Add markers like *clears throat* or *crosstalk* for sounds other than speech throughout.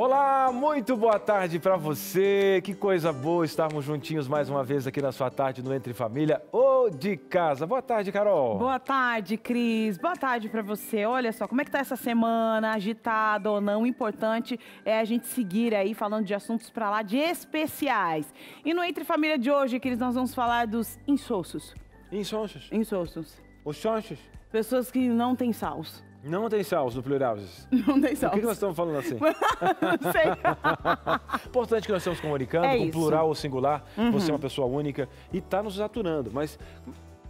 Olá, muito boa tarde para você. Que coisa boa estarmos juntinhos mais uma vez aqui na sua tarde no Entre Família ou de casa. Boa tarde, Carol. Boa tarde, Cris. Boa tarde para você. Olha só, como é que tá essa semana, agitada ou não? O importante é a gente seguir aí falando de assuntos para lá de especiais. E no Entre Família de hoje, Cris, nós vamos falar dos insossos. Insossos? Insossos. Os sonsos? Pessoas que não têm sals. Não tem sals no plural. *laughs* Não tem Por sals. que que nós estamos falando assim? *laughs* Não sei. *laughs* Importante que nós estamos comunicando É com isso. Uhum. plural ou singular. Você é uma pessoa única e está nos aturando. Mas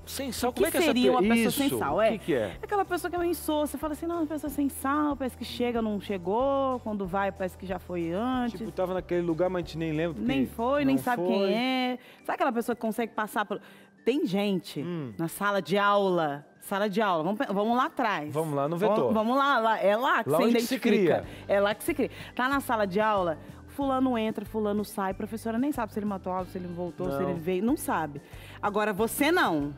sem sal, O como que é que essa seria uma pe- pessoa Isso, sem sal? É. O que, que é? Aquela pessoa que é meio insossa, você fala assim, não, uma pessoa sem sal, parece que chega, não chegou, quando vai, parece que já foi antes. Tipo, tava naquele lugar, mas a gente nem lembra. Nem foi, nem sabe foi. quem é. Sabe aquela pessoa que consegue passar por. Tem gente Hum. na sala de aula. Sala de aula, vamos, vamos lá atrás. Vamos lá no vetor. Vamos, vamos lá, lá, é lá que Lá você que se identifica. cria. É lá que se cria. Tá na sala de aula, fulano entra, fulano sai, a professora nem sabe se ele matou aula, se ele voltou, se Não. ele veio, não sabe. Agora, você não.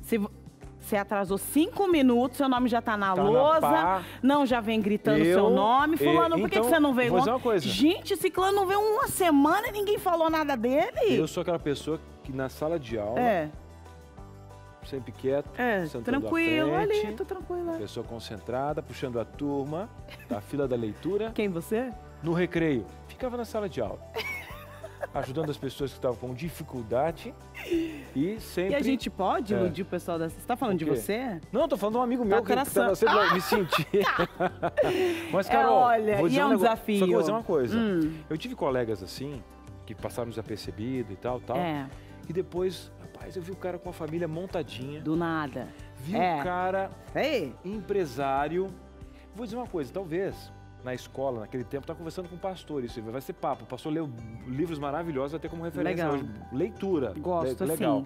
Se vo- você atrasou cinco minutos, seu nome já tá na Tá na lousa, pá. não já vem gritando Eu- seu nome. Fulano, e- por que, então, que você não veio vou dizer uma coisa. Gente, esse clã não veio uma semana e ninguém falou nada dele. Eu sou aquela pessoa que na sala de aula, É, sempre quieto, é, tranquilo, frente, ali, tô tranquila. pessoa concentrada, puxando a turma da *laughs* fila da leitura, Quem você? no recreio. Ficava na sala de aula, *laughs* ajudando as pessoas que estavam com dificuldade e sempre... E a gente pode É. iludir o pessoal dessa. Você tá falando de você? Não, tô falando de um amigo meu Tá que coração. tava sempre me sentir. *laughs* Mas, É, Carol, olha, vou e dizer é um negócio- desafio. Só que eu vou dizer uma coisa. Hum. Eu tive colegas assim, que passaram desapercebido e tal, tal. É, E depois, rapaz, eu vi o cara com a família montadinha. do nada. Vi É. o cara Ei, empresário. Vou dizer uma coisa, talvez na escola, naquele tempo, tá conversando com o pastor, isso vai ser papo. O pastor leu livros maravilhosos, vai ter como referência Legal. hoje. Leitura. Gosto, le- legal.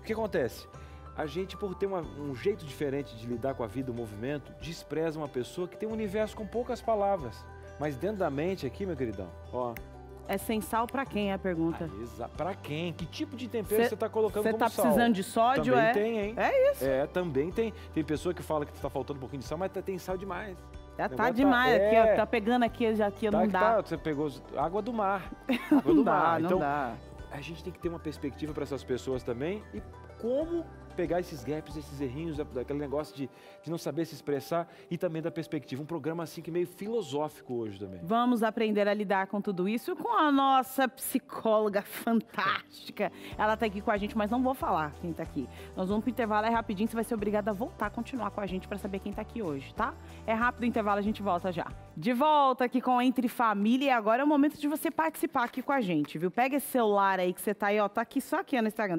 O que acontece? A gente, por ter uma- um jeito diferente de lidar com a vida, o movimento, despreza uma pessoa que tem um universo com poucas palavras. Mas dentro da mente aqui, meu queridão, ó, é sem sal pra quem é a pergunta? aí, exa- pra quem? Que tipo de tempero Cê- você tá colocando Você tá sal? precisando de sódio, Também é? tem, hein? É isso. É, também tem. Tem pessoa que fala que tá faltando um pouquinho de sal, mas tá- tem sal demais. Já tá demais tá- aqui, é. ó. Tá pegando aqui, já aqui, Tá não dá. tá, você pegou água do mar. *laughs* Água Não do dá, mar. não Então, dá. a gente tem que ter uma perspectiva para essas pessoas também e como pegar esses gaps, esses errinhos, daquele negócio de, de não saber se expressar e também da perspectiva. Um programa assim que meio filosófico hoje também. Vamos aprender a lidar com tudo isso com a nossa psicóloga fantástica. Ela tá aqui com a gente, mas não vou falar quem tá aqui. Nós vamos pro intervalo, é rapidinho, você vai ser obrigada a voltar a continuar com a gente para saber quem tá aqui hoje, tá? É rápido o intervalo, a gente volta já. De volta aqui com Entre Família e agora é o momento de você participar aqui com a gente, viu? Pega esse celular aí que você tá aí, ó, tá aqui só aqui ó, no Instagram.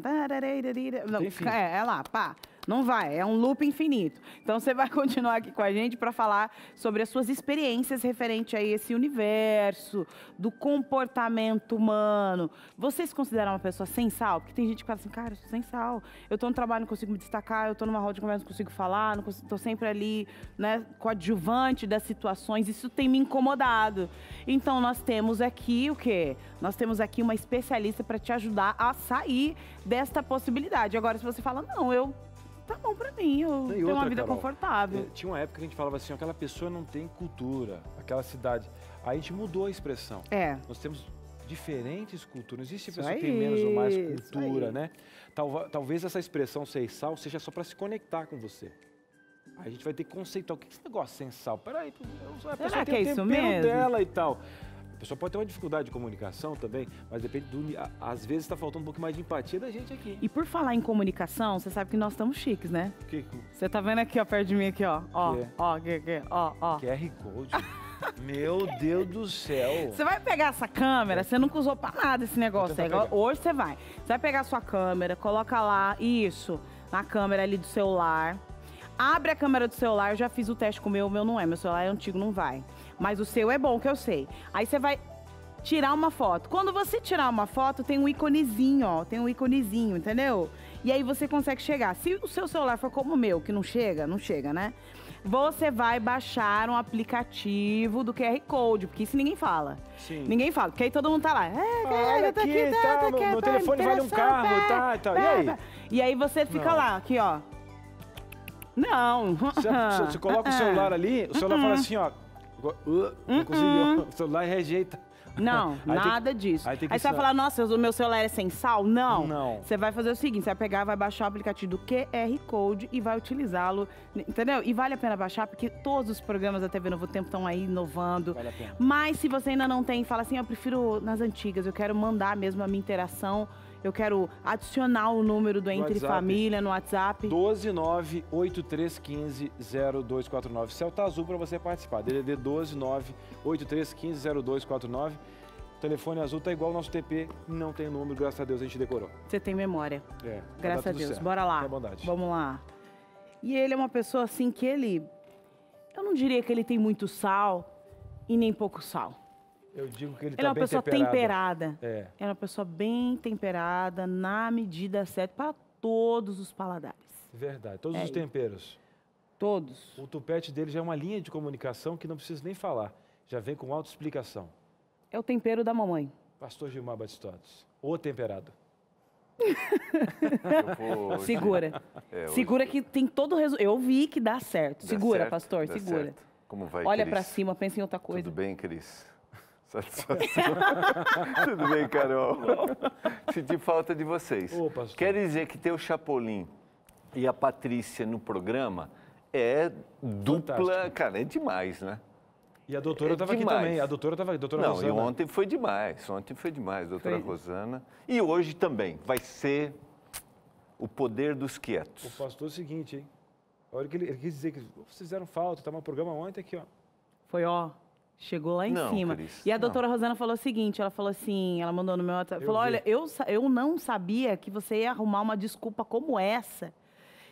Não, é, é lá, pá. Não vai, é um loop infinito. Então você vai *laughs* continuar aqui com a gente para falar sobre as suas experiências referente a esse universo do comportamento humano. Você se considera uma pessoa sem sal? Porque tem gente que fala assim, cara, eu sou sem sal. Eu tô no trabalho, não consigo me destacar, eu tô numa roda de conversa, não consigo falar, não consigo, tô sempre ali, né, coadjuvante das situações. Isso tem me incomodado. Então nós temos aqui o quê? Nós temos aqui uma especialista para te ajudar a sair desta possibilidade. Agora, se você fala, não, eu tá bom pra mim, eu tenho uma outra, vida Carol, confortável. É, Tinha uma época que a gente falava assim, aquela pessoa não tem cultura, aquela cidade. Aí a gente mudou a expressão. É. Nós temos diferentes culturas. Não existe Isso pessoa que aí, tem menos ou mais cultura, né? Talva- talvez essa expressão sem sal seja só para se conectar com você. Aí a gente vai ter que conceituar o que é esse negócio sem sal. Peraí, a pessoa que tem é o isso mesmo? dela e tal. Pessoa pode ter uma dificuldade de comunicação também, mas depende do. Às vezes está faltando um pouco mais de empatia da gente aqui. E por falar em comunicação, você sabe que nós estamos chiques, né? Que, Você tá vendo aqui, ó, perto de mim, aqui, ó. Ó, Que é? ó, aqui, aqui, ó, ó. QR Code. *laughs* Meu Deus do céu. Você vai pegar essa câmera, você nunca usou pra nada esse negócio. aí. Pegar. Hoje você vai. Você vai pegar a sua câmera, coloca lá, isso, na câmera ali do celular. Abre a câmera do celular, eu já fiz o teste com o meu, o meu não é, meu celular é antigo, não vai. Mas o seu é bom, que eu sei. Aí você vai tirar uma foto. Quando você tirar uma foto, tem um iconezinho, ó, tem um iconezinho, entendeu? E aí você consegue chegar. Se o seu celular for como o meu, que não chega, não chega, né? Você vai baixar um aplicativo do QR Code, porque isso ninguém fala. Sim. Ninguém fala, porque aí todo mundo tá lá. É, eu tô aqui, aqui, tá, tá, tá, meu- aqui, meu telefone vale um carro, pá, tá, e tal. E aí? pá. E aí você fica Não. lá, aqui, ó. Não. Você, você- você *laughs* coloca o celular ali, o celular fala assim, ó, Uh, não conseguiu. O celular rejeita. Não, *laughs* Aí nada disso. aí Aí, que você vai falar, nossa, o meu celular é sem sal? Não. Não. Você vai fazer o seguinte, você vai pegar, vai baixar o aplicativo do QR Code e vai utilizá-lo, entendeu? E vale a pena baixar, porque todos os programas da TV Novo Tempo estão aí inovando. Vale a pena. Mas se você ainda não tem, fala assim, eu prefiro nas antigas, eu quero mandar mesmo a minha interação, eu quero adicionar o número do Entre WhatsApp. Família no WhatsApp. 12983150249. Céu tá azul para você participar. DDD 12983150249. O telefone azul tá igual ao nosso TP, não tem número, graças a Deus a gente decorou. Você tem memória. É, Graças a Deus. certo. Bora lá. Vamos lá. E ele é uma pessoa assim que ele. Eu não diria que ele tem muito sal e nem pouco sal. Eu digo que ele, Ele tá é uma bem pessoa temperada. É. É uma pessoa bem temperada, na medida certa, para todos os paladares. Verdade. Todos É os temperos. Todos. O tupete dele já é uma linha de comunicação que não precisa nem falar. Já vem com autoexplicação. É o tempero da mamãe. Pastor Gilmar Batistotes. O temperado. Vou *laughs* Segura. É, hoje Segura que tem todo o resultado. Eu vi que dá certo. dá Segura, certo, pastor, dá segura. certo. Como vai, Olha pra cima, pensa em outra coisa. Tudo bem, Cris? Satisfação. *laughs* Tudo bem, Carol? Senti falta de vocês. Ô. Quer dizer que ter o Chapolin e a Patrícia no programa é dupla, Fantástico. cara, é demais, né? E a doutora É estava aqui demais. também. A doutora estava aqui. Doutora Não, Rosana. e ontem foi demais, ontem foi demais, doutora Foi. Rosana. E hoje também vai ser o poder dos O quietos. pastor é o seguinte, hein? Olha que ele, ele quis dizer que vocês fizeram falta. Tava no programa ontem aqui, ó. Foi, ó. Chegou lá em Não, cima. Cris, e a não. doutora Rosana falou o seguinte: ela falou assim, ela mandou no meu WhatsApp, Eu falou: vi. olha, eu, eu não sabia que você ia arrumar uma desculpa como essa.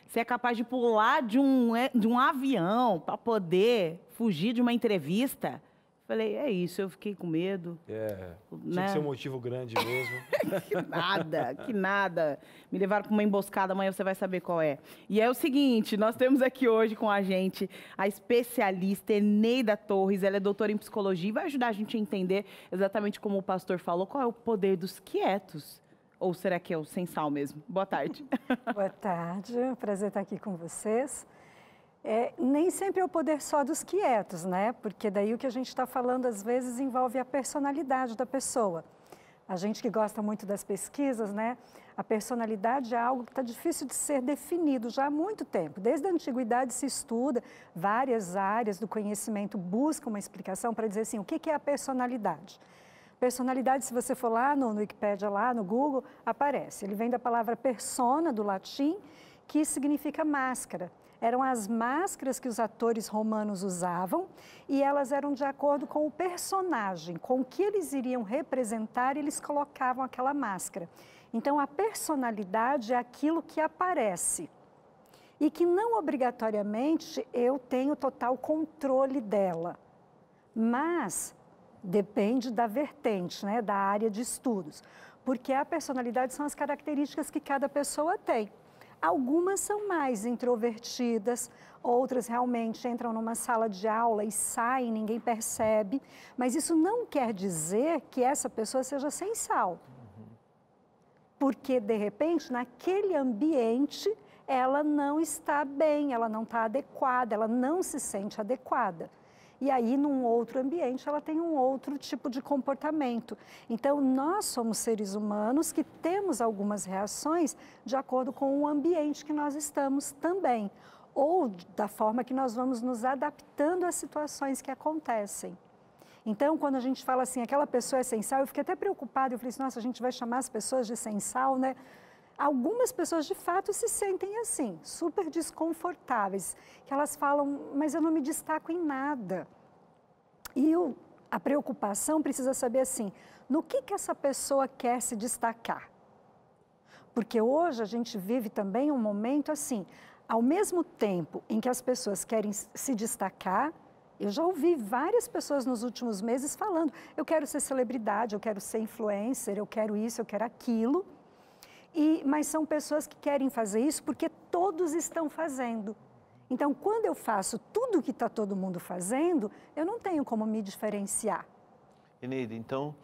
Você é capaz de pular de um, é, de um avião para poder fugir de uma entrevista. Falei, é isso, eu fiquei com medo. É. Tinha Né? que ser um motivo grande mesmo. *laughs* Que nada, que nada. Me levaram para uma emboscada, amanhã você vai saber qual é. E é o seguinte, nós temos aqui hoje com a gente a especialista Eneida Torres, ela é doutora em psicologia e vai ajudar a gente a entender exatamente como o pastor falou, qual é o poder dos quietos. Ou será que é o sem sal mesmo? Boa tarde. Boa tarde, é prazer estar aqui com vocês. É, nem sempre é o poder só dos quietos, né? Porque daí o que a gente está falando às vezes envolve a personalidade da pessoa. A gente que gosta muito das pesquisas, né? A personalidade é algo que está difícil de ser definido já há muito tempo. Desde a antiguidade se estuda, várias áreas do conhecimento buscam uma explicação para dizer assim, o que é a personalidade? Personalidade, se você for lá no, no Wikipédia, lá no Google, aparece. Ele vem da palavra persona, do latim, que significa máscara. Eram as máscaras que os atores romanos usavam e elas eram de acordo com o personagem, com o que eles iriam representar, eles colocavam aquela máscara. Então, a personalidade é aquilo que aparece e que não obrigatoriamente eu tenho total controle dela. Mas depende da vertente, né, da área de estudos, porque a personalidade são as características que cada pessoa tem. Algumas são mais introvertidas, outras realmente entram numa sala de aula e saem, ninguém percebe, mas isso não quer dizer que essa pessoa seja sem sal. Porque, de repente, naquele ambiente, ela não está bem, ela não está adequada, ela não se sente adequada. E aí, num outro ambiente, ela tem um outro tipo de comportamento. Então, nós somos seres humanos que temos algumas reações de acordo com o ambiente que nós estamos também, ou da forma que nós vamos nos adaptando às situações que acontecem. Então, quando a gente fala assim, aquela pessoa é sem sal, eu fiquei até preocupada. Eu falei assim, nossa, a gente vai chamar as pessoas de sem sal, né? Algumas pessoas, de fato, se sentem assim, super desconfortáveis, que elas falam, mas eu não me destaco em nada. E a preocupação precisa saber assim, no que, que essa pessoa quer se destacar? Porque hoje a gente vive também um momento assim, ao mesmo tempo em que as pessoas querem se destacar, eu já ouvi várias pessoas nos últimos meses falando: eu quero ser celebridade, eu quero ser influencer, eu quero isso, eu quero aquilo. E, mas são pessoas que querem fazer isso porque todos estão fazendo. Então, quando eu faço tudo o que está todo mundo fazendo, eu não tenho como me diferenciar. Eneida, então,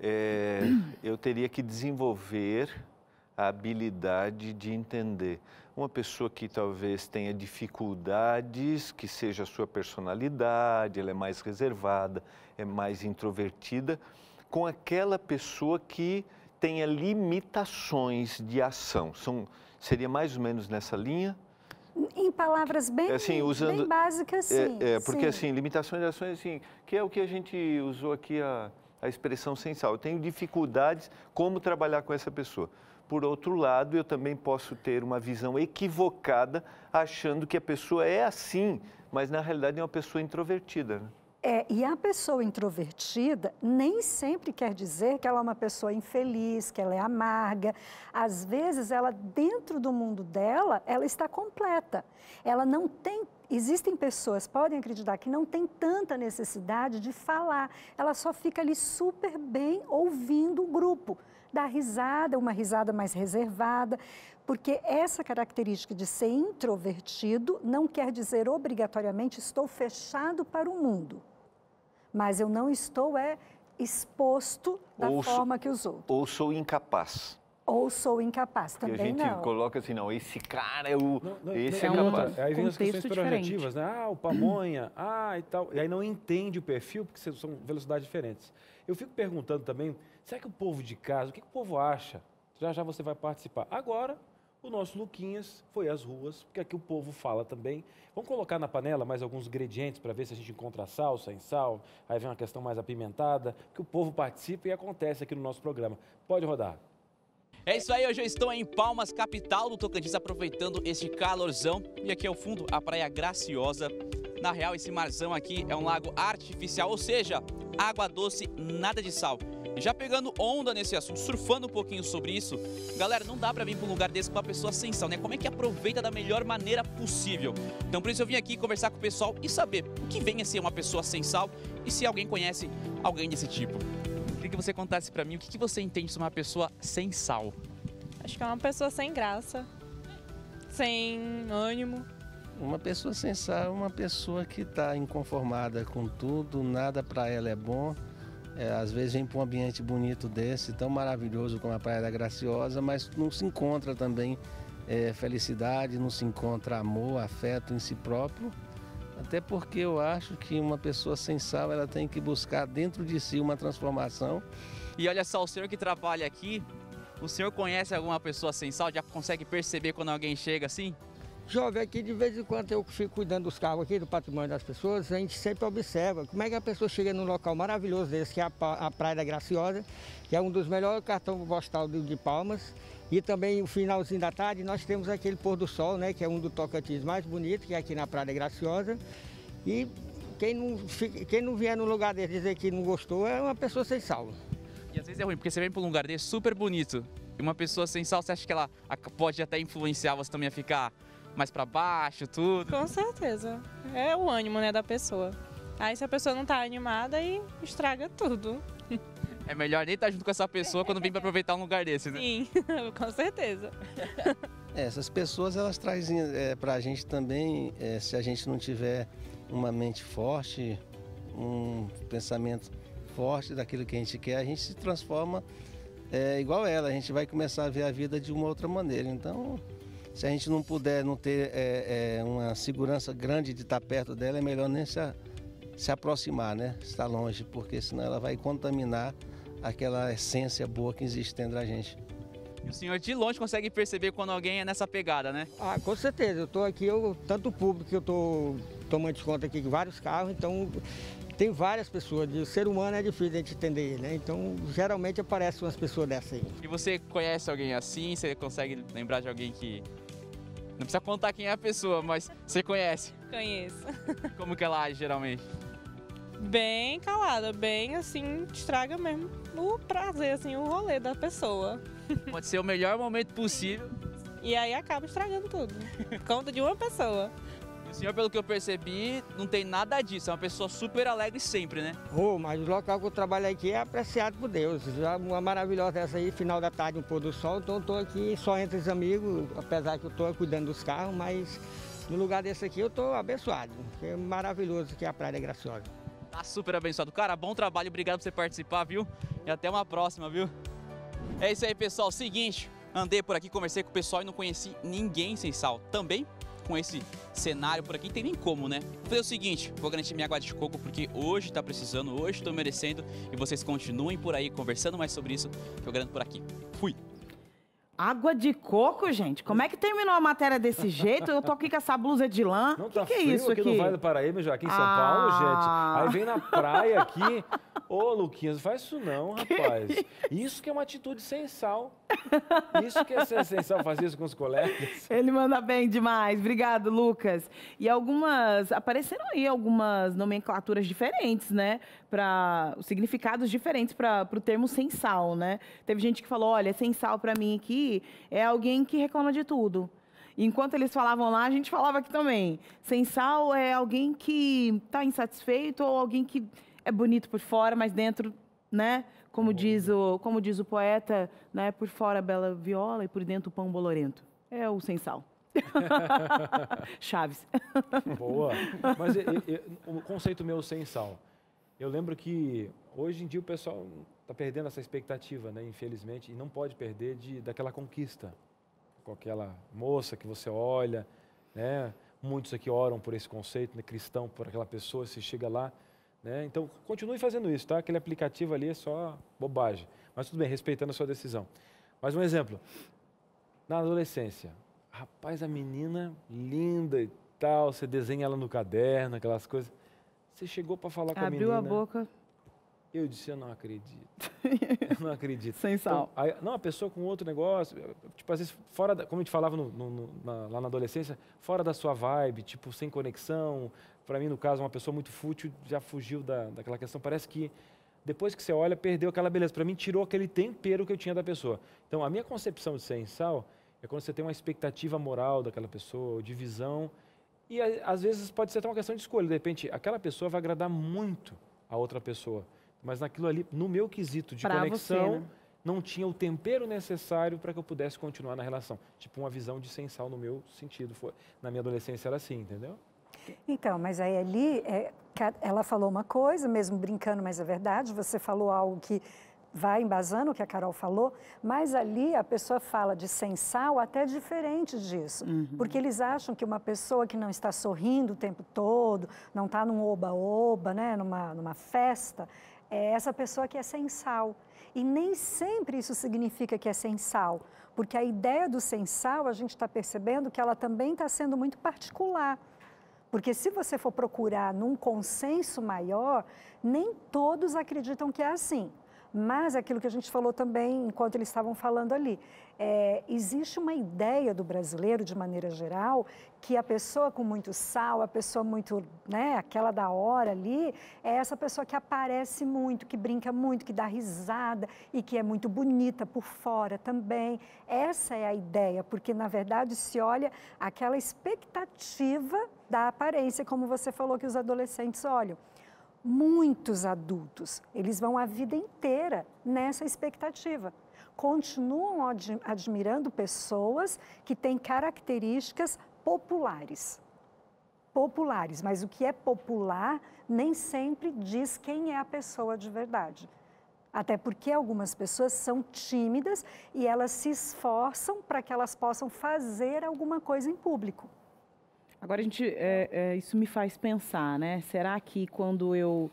é, *clears throat* eu teria que desenvolver a habilidade de entender. uma pessoa que talvez tenha dificuldades, que seja a sua personalidade, ela é mais reservada, é mais introvertida, com aquela pessoa que tenha limitações de ação. São, seria mais ou menos nessa linha? Em palavras bem, assim, usando, bem básicas, sim. É, é porque sim. assim, limitações de ações, assim, que é o que a gente usou aqui a, a expressão sensal. Eu tenho dificuldades como trabalhar com essa pessoa. Por outro lado, eu também posso ter uma visão equivocada, achando que a pessoa é assim, mas na realidade é uma pessoa introvertida. Né? É, e a pessoa introvertida nem sempre quer dizer que ela é uma pessoa infeliz, que ela é amarga. Às vezes, ela, dentro do mundo dela, ela está completa. Ela não tem. Existem pessoas, podem acreditar, que não tem tanta necessidade de falar. Ela só fica ali super bem ouvindo o grupo. Dá risada, uma risada mais reservada. Porque essa característica de ser introvertido não quer dizer obrigatoriamente estou fechado para o mundo mas eu não estou é exposto da ou forma sou, que os outros. Ou sou incapaz. Ou sou incapaz, também não. a gente não. coloca assim, não, esse cara é o... Não, não, esse é, é capaz. Aí vem as questões projetivas, né? Ah, o pamonha, *clears throat* ah, e tal. E aí não entende o perfil, porque são velocidades diferentes. Eu fico perguntando também, será que o povo de casa, o que, que o povo acha? Já já você vai participar. Agora, o nosso Luquinhas foi às ruas, porque aqui o povo fala também. Vamos colocar na panela mais alguns ingredientes para ver se a gente encontra sal, sem sal. Aí vem uma questão mais apimentada, que o povo participa e acontece aqui no nosso programa. Pode rodar. É isso aí, hoje eu estou em Palmas, capital do Tocantins, aproveitando este calorzão. E aqui ao fundo, a Praia Graciosa. Na real, esse marzão aqui é um lago artificial, ou seja, água doce, nada de sal. Já pegando onda nesse assunto, surfando um pouquinho sobre isso, galera, não dá para vir para um lugar desse com uma pessoa sem sal, né? Como é que aproveita da melhor maneira possível? Então por isso eu vim aqui conversar com o pessoal e saber o que vem a ser uma pessoa sem sal e se alguém conhece alguém desse tipo. Queria que você contasse para mim o que, que você entende sobre uma pessoa sem sal. Acho que é uma pessoa sem graça, sem ânimo. Uma pessoa sem sal é uma pessoa que está inconformada com tudo, nada para ela é bom é, às vezes vem para um ambiente bonito desse, tão maravilhoso como a Praia da Graciosa, mas não se encontra também é, felicidade, não se encontra amor, afeto em si próprio. Até porque eu acho que uma pessoa sem sal ela tem que buscar dentro de si uma transformação. E olha só, o senhor que trabalha aqui, o senhor conhece alguma pessoa sem sal? Já consegue perceber quando alguém chega assim? Jovem, aqui de vez em quando eu fico cuidando dos carros aqui, do patrimônio das pessoas, a gente sempre observa como é que a pessoa chega num local maravilhoso desse, que é a, Praia da Graciosa, que é um dos melhores cartões postal de, Palmas. E também o finalzinho da tarde nós temos aquele pôr do sol, né, que é um do Tocantins mais bonito, que é aqui na Praia da Graciosa. E quem não, quem não vier num lugar desse dizer que não gostou é uma pessoa sem sal. E às vezes é ruim, porque você vem para um lugar desse super bonito, e uma pessoa sem sal, você acha que ela pode até influenciar você também a ficar mais para baixo, tudo. Com certeza. É o ânimo, né, da pessoa. Aí se a pessoa não tá animada, aí estraga tudo. *laughs* É melhor nem estar tá junto com essa pessoa quando vem para aproveitar um lugar desse, né? Sim, *laughs* com certeza. *laughs* É, essas pessoas, elas trazem é, para a gente também, é, se a gente não tiver uma mente forte, um pensamento forte daquilo que a gente quer, a gente se transforma é, igual ela, a gente vai começar a ver a vida de uma outra maneira. Então, se a gente não puder não ter é, é, uma segurança grande de estar perto dela, é melhor nem se, a, se aproximar, né? Estar longe, porque senão ela vai contaminar aquela essência boa que existe dentro da gente. E o senhor de longe consegue perceber quando alguém é nessa pegada, né? Ah, com certeza. Eu estou aqui, eu, tanto o público que eu estou tomando desconto aqui de vários carros, então tem várias pessoas. O ser humano é difícil de gente entender, né? Então, geralmente aparecem umas pessoas dessas aí. E você conhece alguém assim? Você consegue lembrar de alguém que não precisa contar quem é a pessoa, mas você conhece? Conheço. *laughs* Como que ela age geralmente? Bem calada, bem assim, estraga mesmo o prazer, assim, o rolê da pessoa. Pode ser o melhor momento possível. E aí acaba estragando tudo. Conta de uma pessoa. O senhor, pelo que eu percebi, não tem nada disso. É uma pessoa super alegre sempre, né? Oh, mas o local que eu trabalho aqui é apreciado por Deus. Já uma maravilhosa essa aí, final da tarde, um pôr do sol. Então eu tô aqui só entre os amigos, apesar que eu tô cuidando dos carros, mas no lugar desse aqui eu tô abençoado. É maravilhoso que é a Praia da Graciosa. Tá super abençoado. Cara, bom trabalho, obrigado por você participar, viu? E até uma próxima, viu? É isso aí, pessoal. Seguinte, andei por aqui, conversei com o pessoal e não conheci ninguém sem sal. Também com esse cenário por aqui, tem nem como, né? Vou fazer o seguinte, vou garantir minha água de coco porque hoje tá precisando, hoje tô merecendo e vocês continuem por aí conversando mais sobre isso que eu garanto por aqui. Fui! Água de coco, gente? Como é que terminou a matéria desse *laughs* jeito? Eu tô aqui com essa blusa de lã. Não que tá que é frio isso aqui, aqui? no Vale do Paraíba, já aqui em São Ah. Paulo, gente. Aí vem na praia aqui. Ô, Luquinhas, faz isso não, rapaz. Isso que é uma atitude sem sal. Isso que é ser sem sal, fazer isso com os colegas. Ele manda bem demais. Obrigado, Lucas. E algumas. Apareceram aí algumas nomenclaturas diferentes, né? Para os significados diferentes para o termo sem sal, né? Teve gente que falou: olha, sem sal para mim aqui é alguém que reclama de tudo. Enquanto eles falavam lá, a gente falava aqui também. Sem sal é alguém que está insatisfeito ou alguém que é bonito por fora, mas dentro, né? Como diz o, como diz o poeta, né? Por fora bela viola e por dentro pão bolorento. É o sem sal. *laughs* Chaves. Boa. Mas o conceito meu sem sal. Eu lembro que hoje em dia o pessoal está perdendo essa expectativa, né? Infelizmente, e não pode perder de, daquela conquista. Com aquela moça que você olha, né? Muitos aqui oram por esse conceito, né? cristão, por aquela pessoa, se chega lá. Né? Então, continue fazendo isso, tá? Aquele aplicativo ali é só bobagem. Mas tudo bem, respeitando a sua decisão. Mas um exemplo. Na adolescência, rapaz, a menina linda e tal, você desenha ela no caderno, aquelas coisas. Você chegou para falar com a Abriu menina. a boca Eu disse, eu não acredito. *laughs* eu não acredito. sem sal. Então, aí- não, a pessoa com outro negócio, tipo, às vezes, fora da, como a gente falava no- no- no- na- lá na adolescência, fora da sua vibe, tipo, sem conexão. Para mim, no caso, uma pessoa muito fútil já fugiu da, daquela questão. Parece que depois que você olha, perdeu aquela beleza. Para mim, tirou aquele tempero que eu tinha da pessoa. Então, a minha concepção de sem sal é quando você tem uma expectativa moral daquela pessoa, ou de visão. E a- às vezes pode ser até uma questão de escolha. De repente, aquela pessoa vai agradar muito a outra pessoa. Mas naquilo ali, no meu quesito de Pra conexão, você, né? não tinha o tempero necessário para que eu pudesse continuar na relação. Tipo, uma visão de sem sal no meu sentido. Foi, na minha adolescência era assim, entendeu? Então, mas aí ali, é, ela falou uma coisa, mesmo brincando, mas é verdade, você falou algo que vai embasando o que a Carol falou, mas ali a pessoa fala de sem sal até diferente disso. Porque eles acham que uma pessoa que não está sorrindo o tempo todo, não está num oba-oba, né, numa, numa festa, é essa pessoa que é sem sal. E nem sempre isso significa que é sem sal, porque a ideia do sem sal, a gente está percebendo que ela também está sendo muito particular. Porque se você for procurar num consenso maior, nem todos acreditam que é assim. Mas aquilo que a gente falou também enquanto eles estavam falando ali, é, existe uma ideia do brasileiro, de maneira geral, que a pessoa com muito sal, a pessoa muito, né, aquela da hora ali, é essa pessoa que aparece muito, que brinca muito, que dá risada e que é muito bonita por fora também. Essa é a ideia, porque na verdade se olha aquela expectativa da aparência, como você falou que os adolescentes olham muitos adultos, eles vão a vida inteira nessa expectativa. Continuam ad- admirando pessoas que têm características populares. Populares, mas o que é popular nem sempre diz quem é a pessoa de verdade. Até porque algumas pessoas são tímidas e elas se esforçam para que elas possam fazer alguma coisa em público. Agora, a gente, é, é, isso me faz pensar, né? Será que quando eu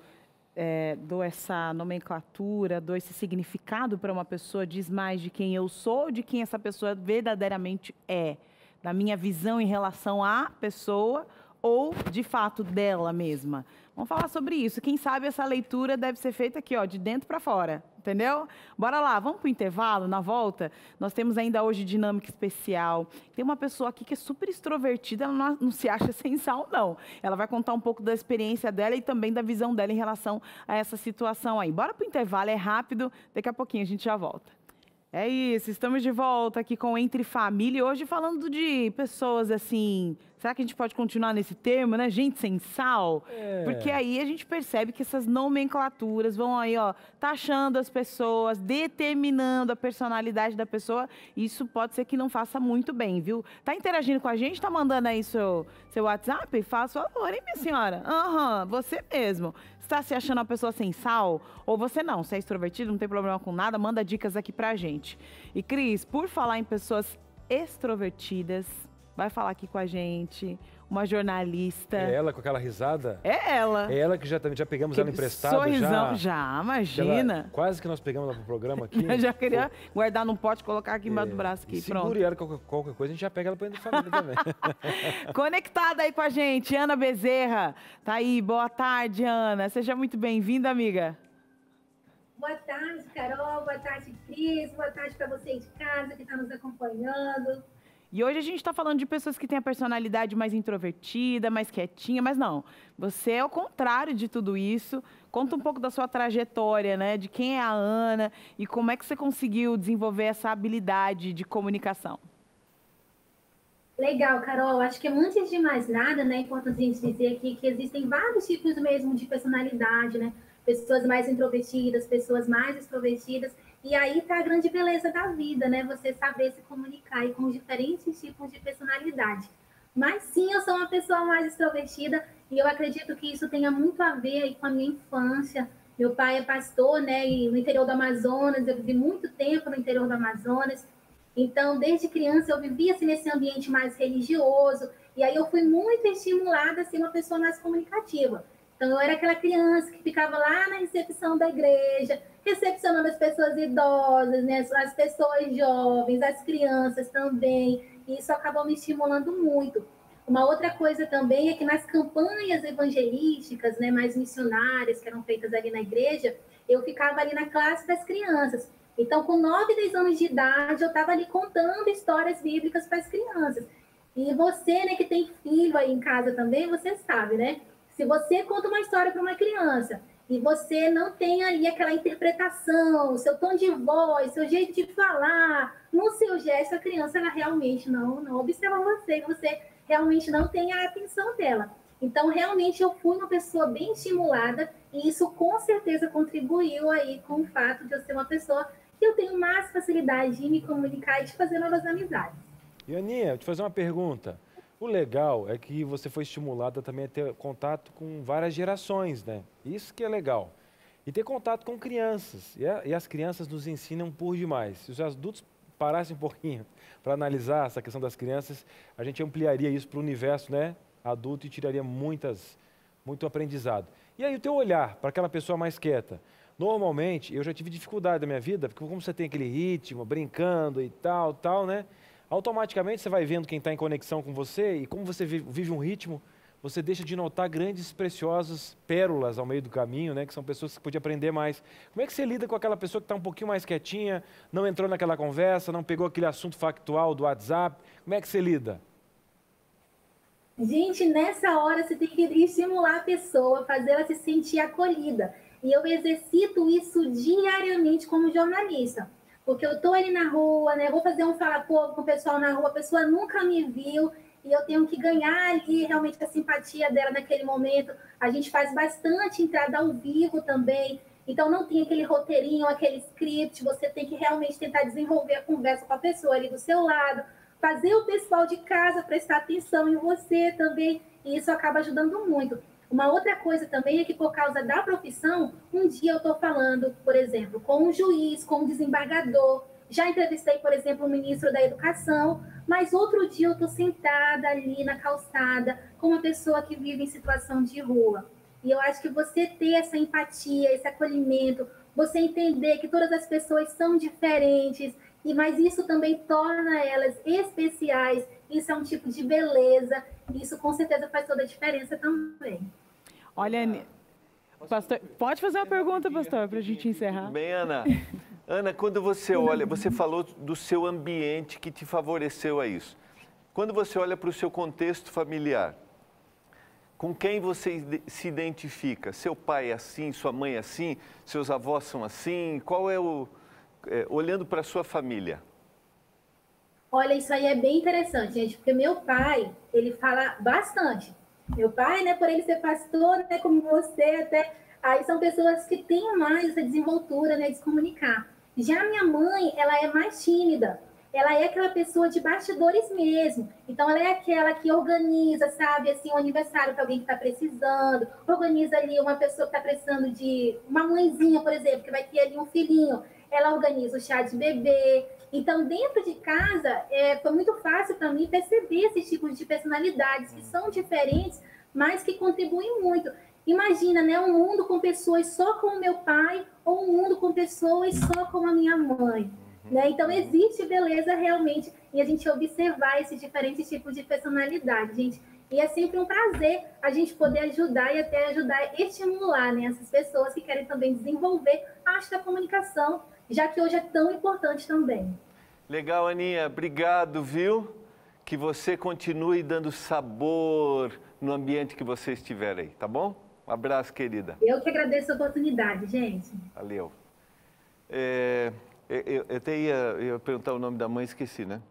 é, dou essa nomenclatura, dou esse significado para uma pessoa, diz mais de quem eu sou ou de quem essa pessoa verdadeiramente é? Da minha visão em relação à pessoa ou, de fato, dela mesma? Vamos falar sobre isso. Quem sabe essa leitura deve ser feita aqui, ó, de dentro para fora, entendeu? Bora lá, vamos para o intervalo, na volta. Nós temos ainda hoje dinâmica especial. Tem uma pessoa aqui que é super extrovertida, ela não, não se acha *laughs* sem sal, não. Ela vai contar um pouco da experiência dela e também da visão dela em relação a essa situação aí. Bora para o intervalo, é rápido, daqui a pouquinho a gente já volta. É isso, estamos de volta aqui com Entre Família, hoje falando de pessoas assim. Será que a gente pode continuar nesse termo, né? Gente sem sal? É. Porque aí a gente percebe que essas nomenclaturas vão aí, ó, taxando as pessoas, determinando a personalidade da pessoa. Isso pode ser que não faça muito bem, viu? Tá interagindo com a gente? Tá mandando aí seu, seu WhatsApp? Faça favor, hein, minha senhora? Aham, você mesmo. Está se achando uma pessoa sem sal, ou você não, você é extrovertido, não tem problema com nada, manda dicas aqui pra gente. E Cris, por falar em pessoas extrovertidas, vai falar aqui com a gente uma jornalista. É ela com aquela risada? É ela. É ela que já, já pegamos Que ela emprestada sorrisão, já. já, imagina. Ela- quase que nós pegamos ela pro programa aqui. Eu *laughs* já queria guardar num pote e colocar aqui embaixo do braço aqui, E pronto. Segure ela qualquer, qualquer coisa, a gente já pega ela pra dentro da família também. *laughs* Conectada aí com a gente, Ana Bezerra. Tá aí, boa tarde, Ana. Seja muito bem-vinda, amiga. Boa tarde, Carol. Boa tarde, Cris. Boa tarde para você de casa que está nos acompanhando. E hoje a gente está falando de pessoas que têm a personalidade mais introvertida, mais quietinha, mas não. Você é o contrário de tudo isso. Conta um pouco da sua trajetória, né? De quem é a Ana e como é que você conseguiu desenvolver essa habilidade de comunicação. Legal, Carol. Acho que antes de mais nada, né, é importante a gente dizer aqui que existem vários tipos mesmo de personalidade, né? Pessoas mais introvertidas, pessoas mais extrovertidas. E aí tá a grande beleza da vida, né? Você saber se comunicar e com diferentes tipos de personalidade. Mas sim, eu sou uma pessoa mais extrovertida e eu acredito que isso tenha muito a ver aí com a minha infância. Meu pai é pastor, né, e no interior do Amazonas, eu vivi muito tempo no interior do Amazonas. Então, desde criança eu vivia assim, nesse ambiente mais religioso, e aí eu fui muito estimulada a ser uma pessoa mais comunicativa. Então, eu era aquela criança que ficava lá na recepção da igreja, recepcionando as pessoas idosas, né, as pessoas jovens, as crianças também, e isso acabou me estimulando muito. Uma outra coisa também é que nas campanhas evangelísticas, né, mais missionárias que eram feitas ali na igreja, eu ficava ali na classe das crianças. Então, com 9, 10 anos de idade, eu estava ali contando histórias bíblicas para as crianças. E você, né, que tem filho aí em casa também, você sabe, né? Se você conta uma história para uma criança e você não tem ali aquela interpretação, seu tom de voz, seu jeito de falar, no seu gesto, a criança ela realmente não, não observa você, você realmente não tem a atenção dela. Então, realmente, eu fui uma pessoa bem estimulada e isso com certeza contribuiu aí com o fato de eu ser uma pessoa que eu tenho mais facilidade de me comunicar e de fazer novas amizades. E Aninha, te fazer uma pergunta. O legal é que você foi estimulada também a ter contato com várias gerações, né? Isso que é legal. E ter contato com crianças. E, a- e as crianças nos ensinam por demais. Se os adultos parassem um pouquinho *laughs* para analisar essa questão das crianças, a gente ampliaria isso para o universo né, adulto e tiraria muitas, muito aprendizado. E aí o teu olhar para aquela pessoa mais quieta. Normalmente, eu já tive dificuldade na minha vida, porque como você tem aquele ritmo, brincando e tal, tal, né? Automaticamente você vai vendo quem está em conexão com você e como você vi- vive um ritmo, você deixa de notar grandes, preciosas pérolas ao meio do caminho, né? Que são pessoas que você podia aprender mais. Como é que você lida com aquela pessoa que está um pouquinho mais quietinha, não entrou naquela conversa, não pegou aquele assunto factual do WhatsApp? Como é que você lida? Gente, nessa hora você tem que estimular a pessoa, fazer ela se sentir acolhida. E eu exercito isso diariamente como jornalista. Porque eu tô ali na rua, né? Vou fazer um fala pouco com o pessoal na rua, a pessoa nunca me viu e eu tenho que ganhar ali realmente a simpatia dela naquele momento. A gente faz bastante entrada ao vivo também. Então não tem aquele roteirinho, aquele script, você tem que realmente tentar desenvolver a conversa com a pessoa ali do seu lado, fazer o pessoal de casa prestar atenção em você também, e isso acaba ajudando muito. Uma outra coisa também é que, por causa da profissão, um dia eu estou falando, por exemplo, com um juiz, com um desembargador, já entrevistei, por exemplo, o ministro da Educação, mas outro dia eu estou sentada ali na calçada com uma pessoa que vive em situação de rua. E eu acho que você ter essa empatia, esse acolhimento, você entender que todas as pessoas são diferentes, e mas isso também torna elas especiais. Isso é um tipo de beleza. Isso com certeza faz toda a diferença também. Olha, Ani- pastor, pode fazer uma pergunta, pastor, para a gente encerrar? Bem, Ana. *laughs* Ana, quando você olha, você falou do seu ambiente que te favoreceu a isso. Quando você olha para o seu contexto familiar, com quem você se identifica? Seu pai é assim, sua mãe é assim, seus avós são assim? Qual é o. é, olhando para a sua família? Olha, isso aí é bem interessante, gente, porque meu pai, ele fala bastante. Meu pai, né, por ele ser pastor, né, como você, até, aí são pessoas que têm mais essa desenvoltura, né, de se comunicar. Já minha mãe, ela é mais tímida. ela é aquela pessoa de bastidores mesmo. Então, ela é aquela que organiza, sabe, assim, um aniversário para alguém que está precisando, organiza ali uma pessoa que está precisando de uma mãezinha, por exemplo, que vai ter ali um filhinho. Ela organiza o chá de bebê. Então, dentro de casa, é, foi muito fácil para mim perceber esses tipos de personalidades que são diferentes, mas que contribuem muito. Imagina, né, um mundo com pessoas só como o meu pai ou um mundo com pessoas só como a minha mãe. Né? Então, existe beleza realmente em a gente observar esses diferentes tipos de personalidade, gente. E é sempre um prazer a gente poder ajudar e até ajudar a estimular né, essas pessoas que querem também desenvolver a arte da comunicação, já que hoje é tão importante também. Legal, Aninha. Obrigado, viu? Que você continue dando sabor no ambiente que você estiver aí, tá bom? Um abraço, querida. Eu que agradeço a oportunidade, gente. Valeu. É, eu, eu até ia, ia perguntar o nome da mãe, esqueci, né?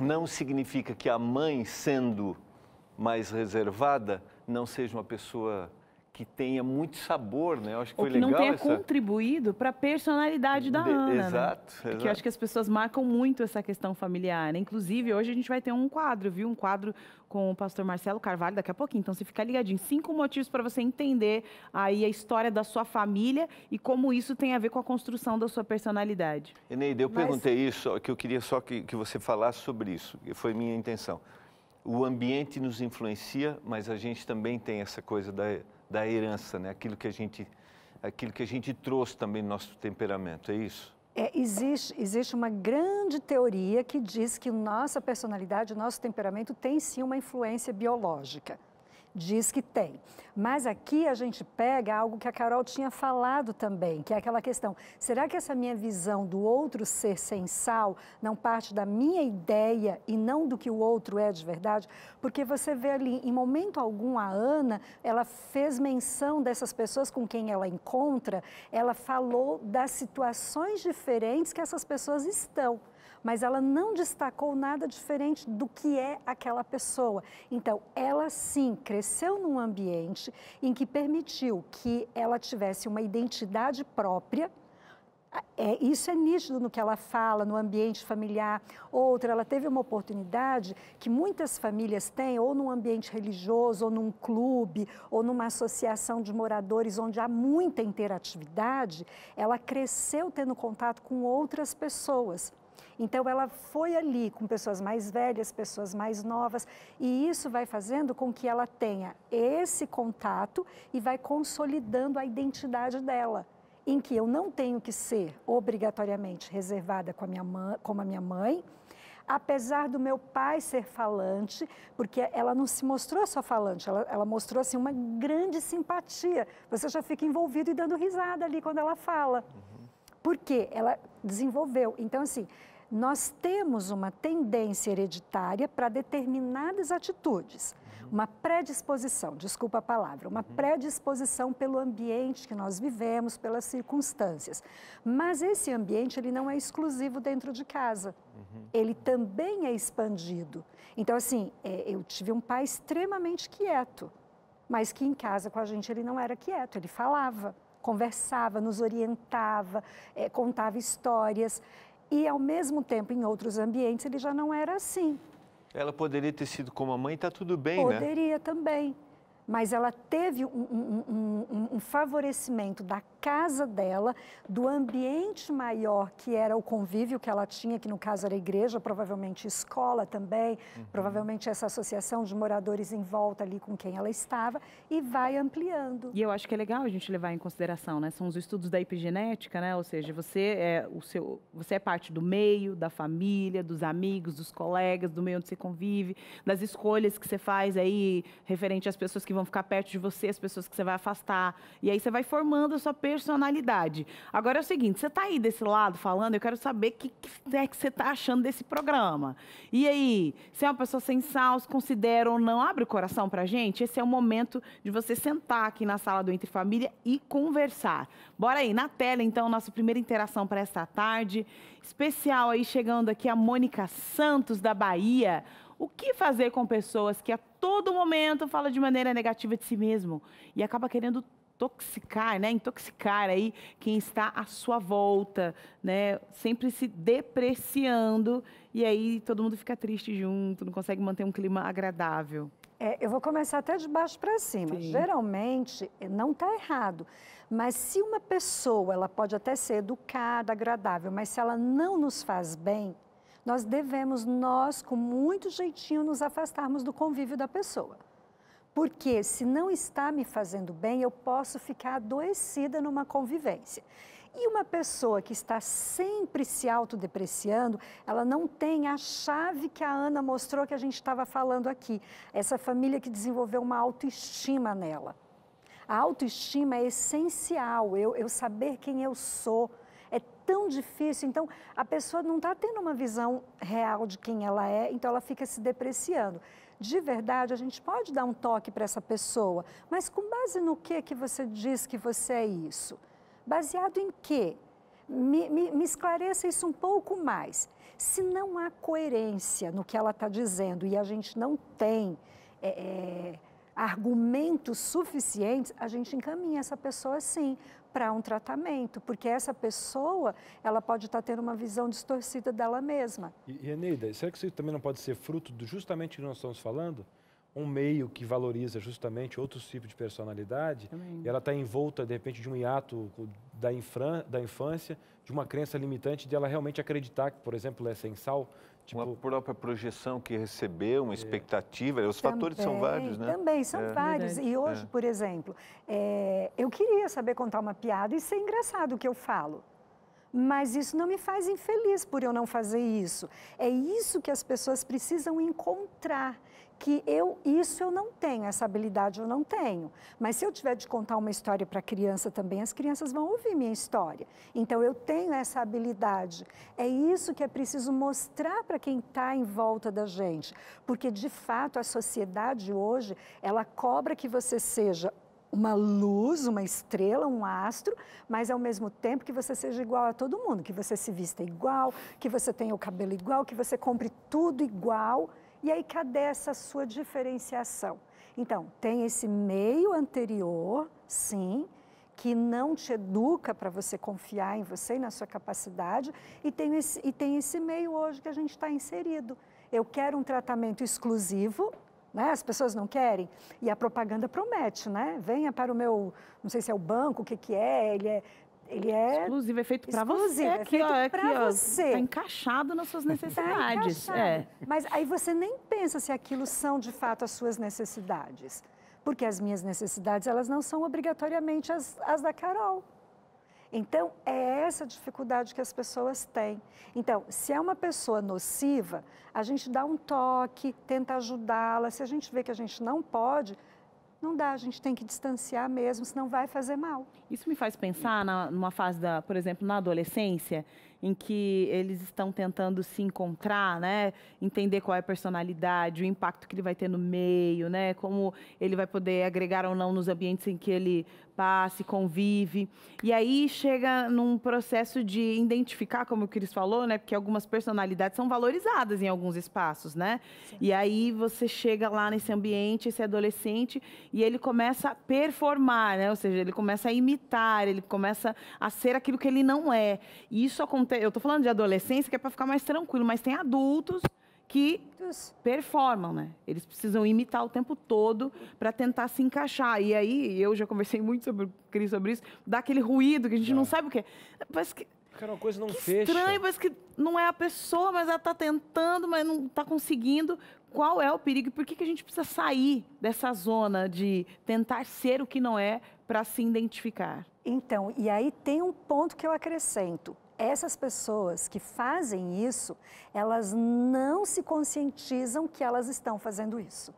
Não significa que a mãe, sendo mais reservada, não seja uma pessoa que tenha muito sabor, né? Eu acho que Ou foi que legal não tenha essa... contribuído para a personalidade da De- Ana. né? exato, Porque exato. eu acho que as pessoas marcam muito essa questão familiar. né? Inclusive, hoje a gente vai ter um quadro, viu? Um quadro com o pastor Marcelo Carvalho daqui a pouquinho. Então, você fica ligadinho. Cinco motivos para você entender aí a história da sua família e como isso tem a ver com a construção da sua personalidade. Eneida, eu Mas- perguntei isso, que eu queria só que, que você falasse sobre isso, que foi minha intenção. O ambiente nos influencia, mas a gente também tem essa coisa da, da herança, né? Aquilo que a gente, aquilo que a gente trouxe também no nosso temperamento, é isso? É, existe, existe uma grande teoria que diz que nossa personalidade, nosso temperamento tem sim uma influência biológica. Diz que tem. Mas aqui a gente pega algo que a Carol tinha falado também, que é aquela questão: será que essa minha visão do outro ser sensal não parte da minha ideia e não do que o outro é de verdade? Porque você vê ali, em momento algum, a Ana, ela fez menção dessas pessoas com quem ela encontra, ela falou das situações diferentes que essas pessoas estão mas ela não destacou nada diferente do que é aquela pessoa. Então, ela sim cresceu num ambiente em que permitiu que ela tivesse uma identidade própria. É, isso é nítido no que ela fala, no ambiente familiar. Outra, ela teve uma oportunidade que muitas famílias têm, ou num ambiente religioso, ou num clube, ou numa associação de moradores onde há muita interatividade. Ela cresceu tendo contato com outras pessoas. Então, ela foi ali com pessoas mais velhas, pessoas mais novas, e isso vai fazendo com que ela tenha esse contato e vai consolidando a identidade dela, em que eu não tenho que ser obrigatoriamente reservada com a minha mãe, como a minha mãe, apesar do meu pai ser falante, porque ela não se mostrou só falante, ela, ela mostrou assim uma grande simpatia. Você já fica envolvido e dando risada ali quando ela fala. Porque ela desenvolveu. Então, assim, nós temos uma tendência hereditária para determinadas atitudes, uma predisposição, desculpa a palavra, uma predisposição pelo ambiente que nós vivemos, pelas circunstâncias. Mas esse ambiente ele não é exclusivo dentro de casa. Ele também é expandido. Então, assim, é, eu tive um pai extremamente quieto, mas que em casa com a gente ele não era quieto, ele falava, conversava, nos orientava, eh, contava histórias. E, ao mesmo tempo, em outros ambientes, ele já não era assim. Ela poderia ter sido como a mãe, está tudo bem, né? Poderia também. Mas ela teve um, um- um- um- um favorecimento da casa dela, do ambiente maior que era o convívio que ela tinha, que no caso era a igreja, provavelmente escola também, provavelmente essa associação de moradores em volta ali com quem ela estava, e vai ampliando. E eu acho que é legal a gente levar em consideração, né? São os estudos da epigenética, né? Ou seja, você é o seu, você é parte do meio, da família, dos amigos, dos colegas, do meio onde você convive, das escolhas que você faz aí referente às pessoas que vão ficar perto de você, as pessoas que você vai afastar. E aí você vai formando a sua personalidade. Agora é o seguinte, você está aí desse lado falando, eu quero saber o que, que é que você está achando desse programa. E aí, se é uma pessoa sensal, se considera ou não, abre o coração para gente. Esse é o momento de você sentar aqui na sala do Entre Família e conversar. Bora aí, na tela, então, nossa primeira interação para esta tarde. Especial aí, chegando aqui a Mônica Santos, da Bahia. O que fazer com pessoas que a todo momento falam de maneira negativa de si mesmo e acaba querendo toxicar, né? Intoxicar aí quem está à sua volta, né? Sempre se depreciando e aí todo mundo fica triste junto, não consegue manter um clima agradável. É, eu vou começar até de baixo para cima. Sim. Geralmente, não está errado. Mas se uma pessoa, ela pode até ser educada, agradável, mas se ela não nos faz bem, nós devemos, nós, com muito jeitinho, nos afastarmos do convívio da pessoa. Porque se não está me fazendo bem, eu posso ficar adoecida numa convivência. E uma pessoa que está sempre se autodepreciando, ela não tem a chave que a Ana mostrou que a gente estava falando aqui. Essa família que desenvolveu uma autoestima nela. A autoestima é essencial, eu, eu saber quem eu sou. É tão difícil. Então, a pessoa não está tendo uma visão real de quem ela é, então ela fica se depreciando. De verdade, a gente pode dar um toque para essa pessoa, mas com base no que, que você diz que você é isso? Baseado em quê? Me, me, me esclareça isso um pouco mais. Se não há coerência no que ela está dizendo e a gente não tem é, é, argumentos suficientes, a gente encaminha essa pessoa sim para um tratamento, porque essa pessoa ela pode estar tá tendo uma visão distorcida dela mesma. E, e Eneida, será que isso também não pode ser fruto do justamente que nós estamos falando? um meio que valoriza justamente outros tipos de personalidade, Também. e ela está envolta, de repente, de um hiato da, infran, da infância, de uma crença limitante de ela realmente acreditar que, por exemplo, é sem sal. Tipo... Uma própria projeção que recebeu, uma é. expectativa, os também, fatores são vários, né? Também, são é. vários. E hoje, é. por exemplo, é, eu queria saber contar uma piada e ser engraçado o que eu falo mas isso não me faz infeliz por eu não fazer isso. É isso que as pessoas precisam encontrar que eu isso eu não tenho, essa habilidade eu não tenho. Mas se eu tiver de contar uma história para criança também, as crianças vão ouvir minha história. Então eu tenho essa habilidade. É isso que é preciso mostrar para quem está em volta da gente, porque de fato a sociedade hoje ela cobra que você seja uma luz, uma estrela, um astro, mas ao mesmo tempo que você seja igual a todo mundo, que você se vista igual, que você tenha o cabelo igual, que você compre tudo igual. E aí, cadê essa sua diferenciação? Então, tem esse meio anterior, sim, que não te educa para você confiar em você e na sua capacidade, e tem esse, e tem esse meio hoje que a gente está inserido. Eu quero um tratamento exclusivo, né? As pessoas não querem. E a propaganda promete, né? Venha para o meu, não sei se é o banco, o que, que é, ele é ele é exclusivo, é feito para você. É feito ó, para você. Está encaixado nas suas tá necessidades. Tá é. Mas aí você nem pensa se aquilo são de fato as suas necessidades. Porque as minhas necessidades, elas não são obrigatoriamente as, as da Carol. Então, é essa dificuldade que as pessoas têm. Então, se é uma pessoa nociva, a gente dá um toque, tenta ajudá-la. Se a gente vê que a gente não pode, não dá, a gente tem que distanciar mesmo, senão vai fazer mal. Isso me faz pensar na, numa fase da, por exemplo, na adolescência, em que eles estão tentando se encontrar, né? Entender qual é a personalidade, o impacto que ele vai ter no meio, né? Como ele vai poder agregar ou não nos ambientes em que ele passe, convive. E aí chega num processo de identificar, como o Cris falou, né? Porque algumas personalidades são valorizadas em alguns espaços, né? Sim. E aí você chega lá nesse ambiente, esse adolescente, e ele começa a performar, né? Ou seja, ele começa a imitar, ele começa a ser aquilo que ele não é. E isso acontece. Eu estou falando de adolescência, que é para ficar mais tranquilo, mas tem adultos que performam, né? Eles precisam imitar o tempo todo para tentar se encaixar. E aí, eu já conversei muito sobre, Cris, sobre isso, dá aquele ruído que a gente não sabe o que é. Parece que Cara, uma coisa não que fecha. estranho, parece que não é a pessoa, mas ela está tentando, mas não está conseguindo. Qual é o perigo? Por que, que a gente precisa sair dessa zona de tentar ser o que não é para se identificar? Então, e aí tem um ponto que eu acrescento essas pessoas que fazem isso, elas não se conscientizam que elas estão fazendo isso.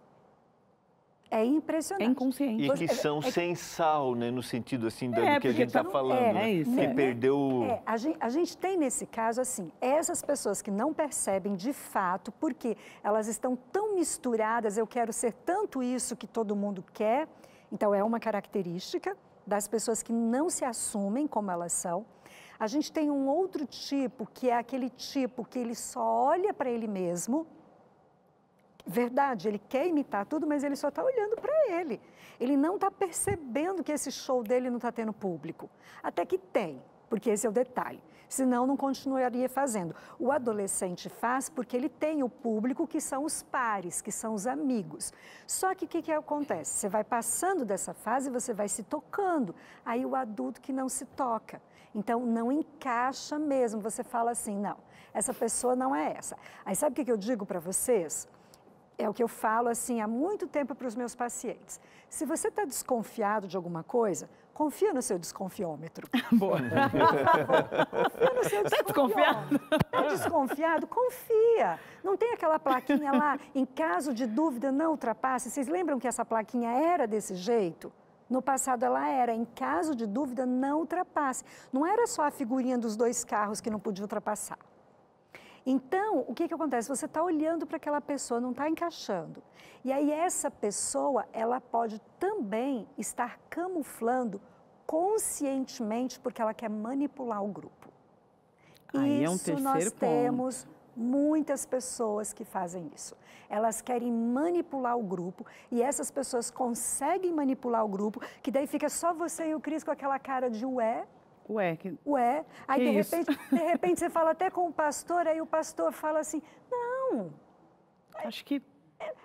É impressionante. É inconsciente. E que são é, é, sem sal, né? No sentido assim do, é, que a gente está falando. É, né? é isso. Que perdeu. É, a gente, a gente tem nesse caso assim, essas pessoas que não percebem de fato, porque elas estão tão misturadas, eu quero ser tanto isso que todo mundo quer. Então é uma característica das pessoas que não se assumem como elas são. A gente tem um outro tipo, que é aquele tipo que ele só olha para ele mesmo. Verdade, ele quer imitar tudo, mas ele só está olhando para ele. Ele não está percebendo que esse show dele não está tendo público. Até que tem. porque esse é o detalhe. Senão, não continuaria fazendo. O adolescente faz porque ele tem o público que são os pares, que são os amigos. Só que o que, que acontece? Você vai passando dessa fase, você vai se tocando. Aí o adulto que não se toca. Então, não encaixa mesmo. Você fala assim, não, essa pessoa não é essa. Aí sabe o que, eu digo para vocês? É o que eu falo assim há muito tempo para os meus pacientes. Se você está desconfiado de alguma coisa, confia no seu desconfiômetro. *laughs* Boa. confia no seu Tá desconfiado? Está desconfiado? Confia. Não tem aquela plaquinha lá, em caso de dúvida, não ultrapasse. Vocês lembram que essa plaquinha era desse jeito? No passado ela era, em caso de dúvida, não ultrapasse. Não era só a figurinha dos dois carros que não podia ultrapassar. Então, o que, que acontece? Você está olhando para aquela pessoa, não está encaixando. E aí essa pessoa, ela pode também estar camuflando conscientemente porque ela quer manipular o grupo. Aí é um isso terceiro nós ponto. temos muitas pessoas que fazem isso. Elas querem manipular o grupo e essas pessoas conseguem manipular o grupo, que daí fica só você e o Cris com aquela cara de ué, Ué, que... Ué, aí Que de isso? repente, de repente você fala até com o pastor, aí o pastor fala assim, não. acho que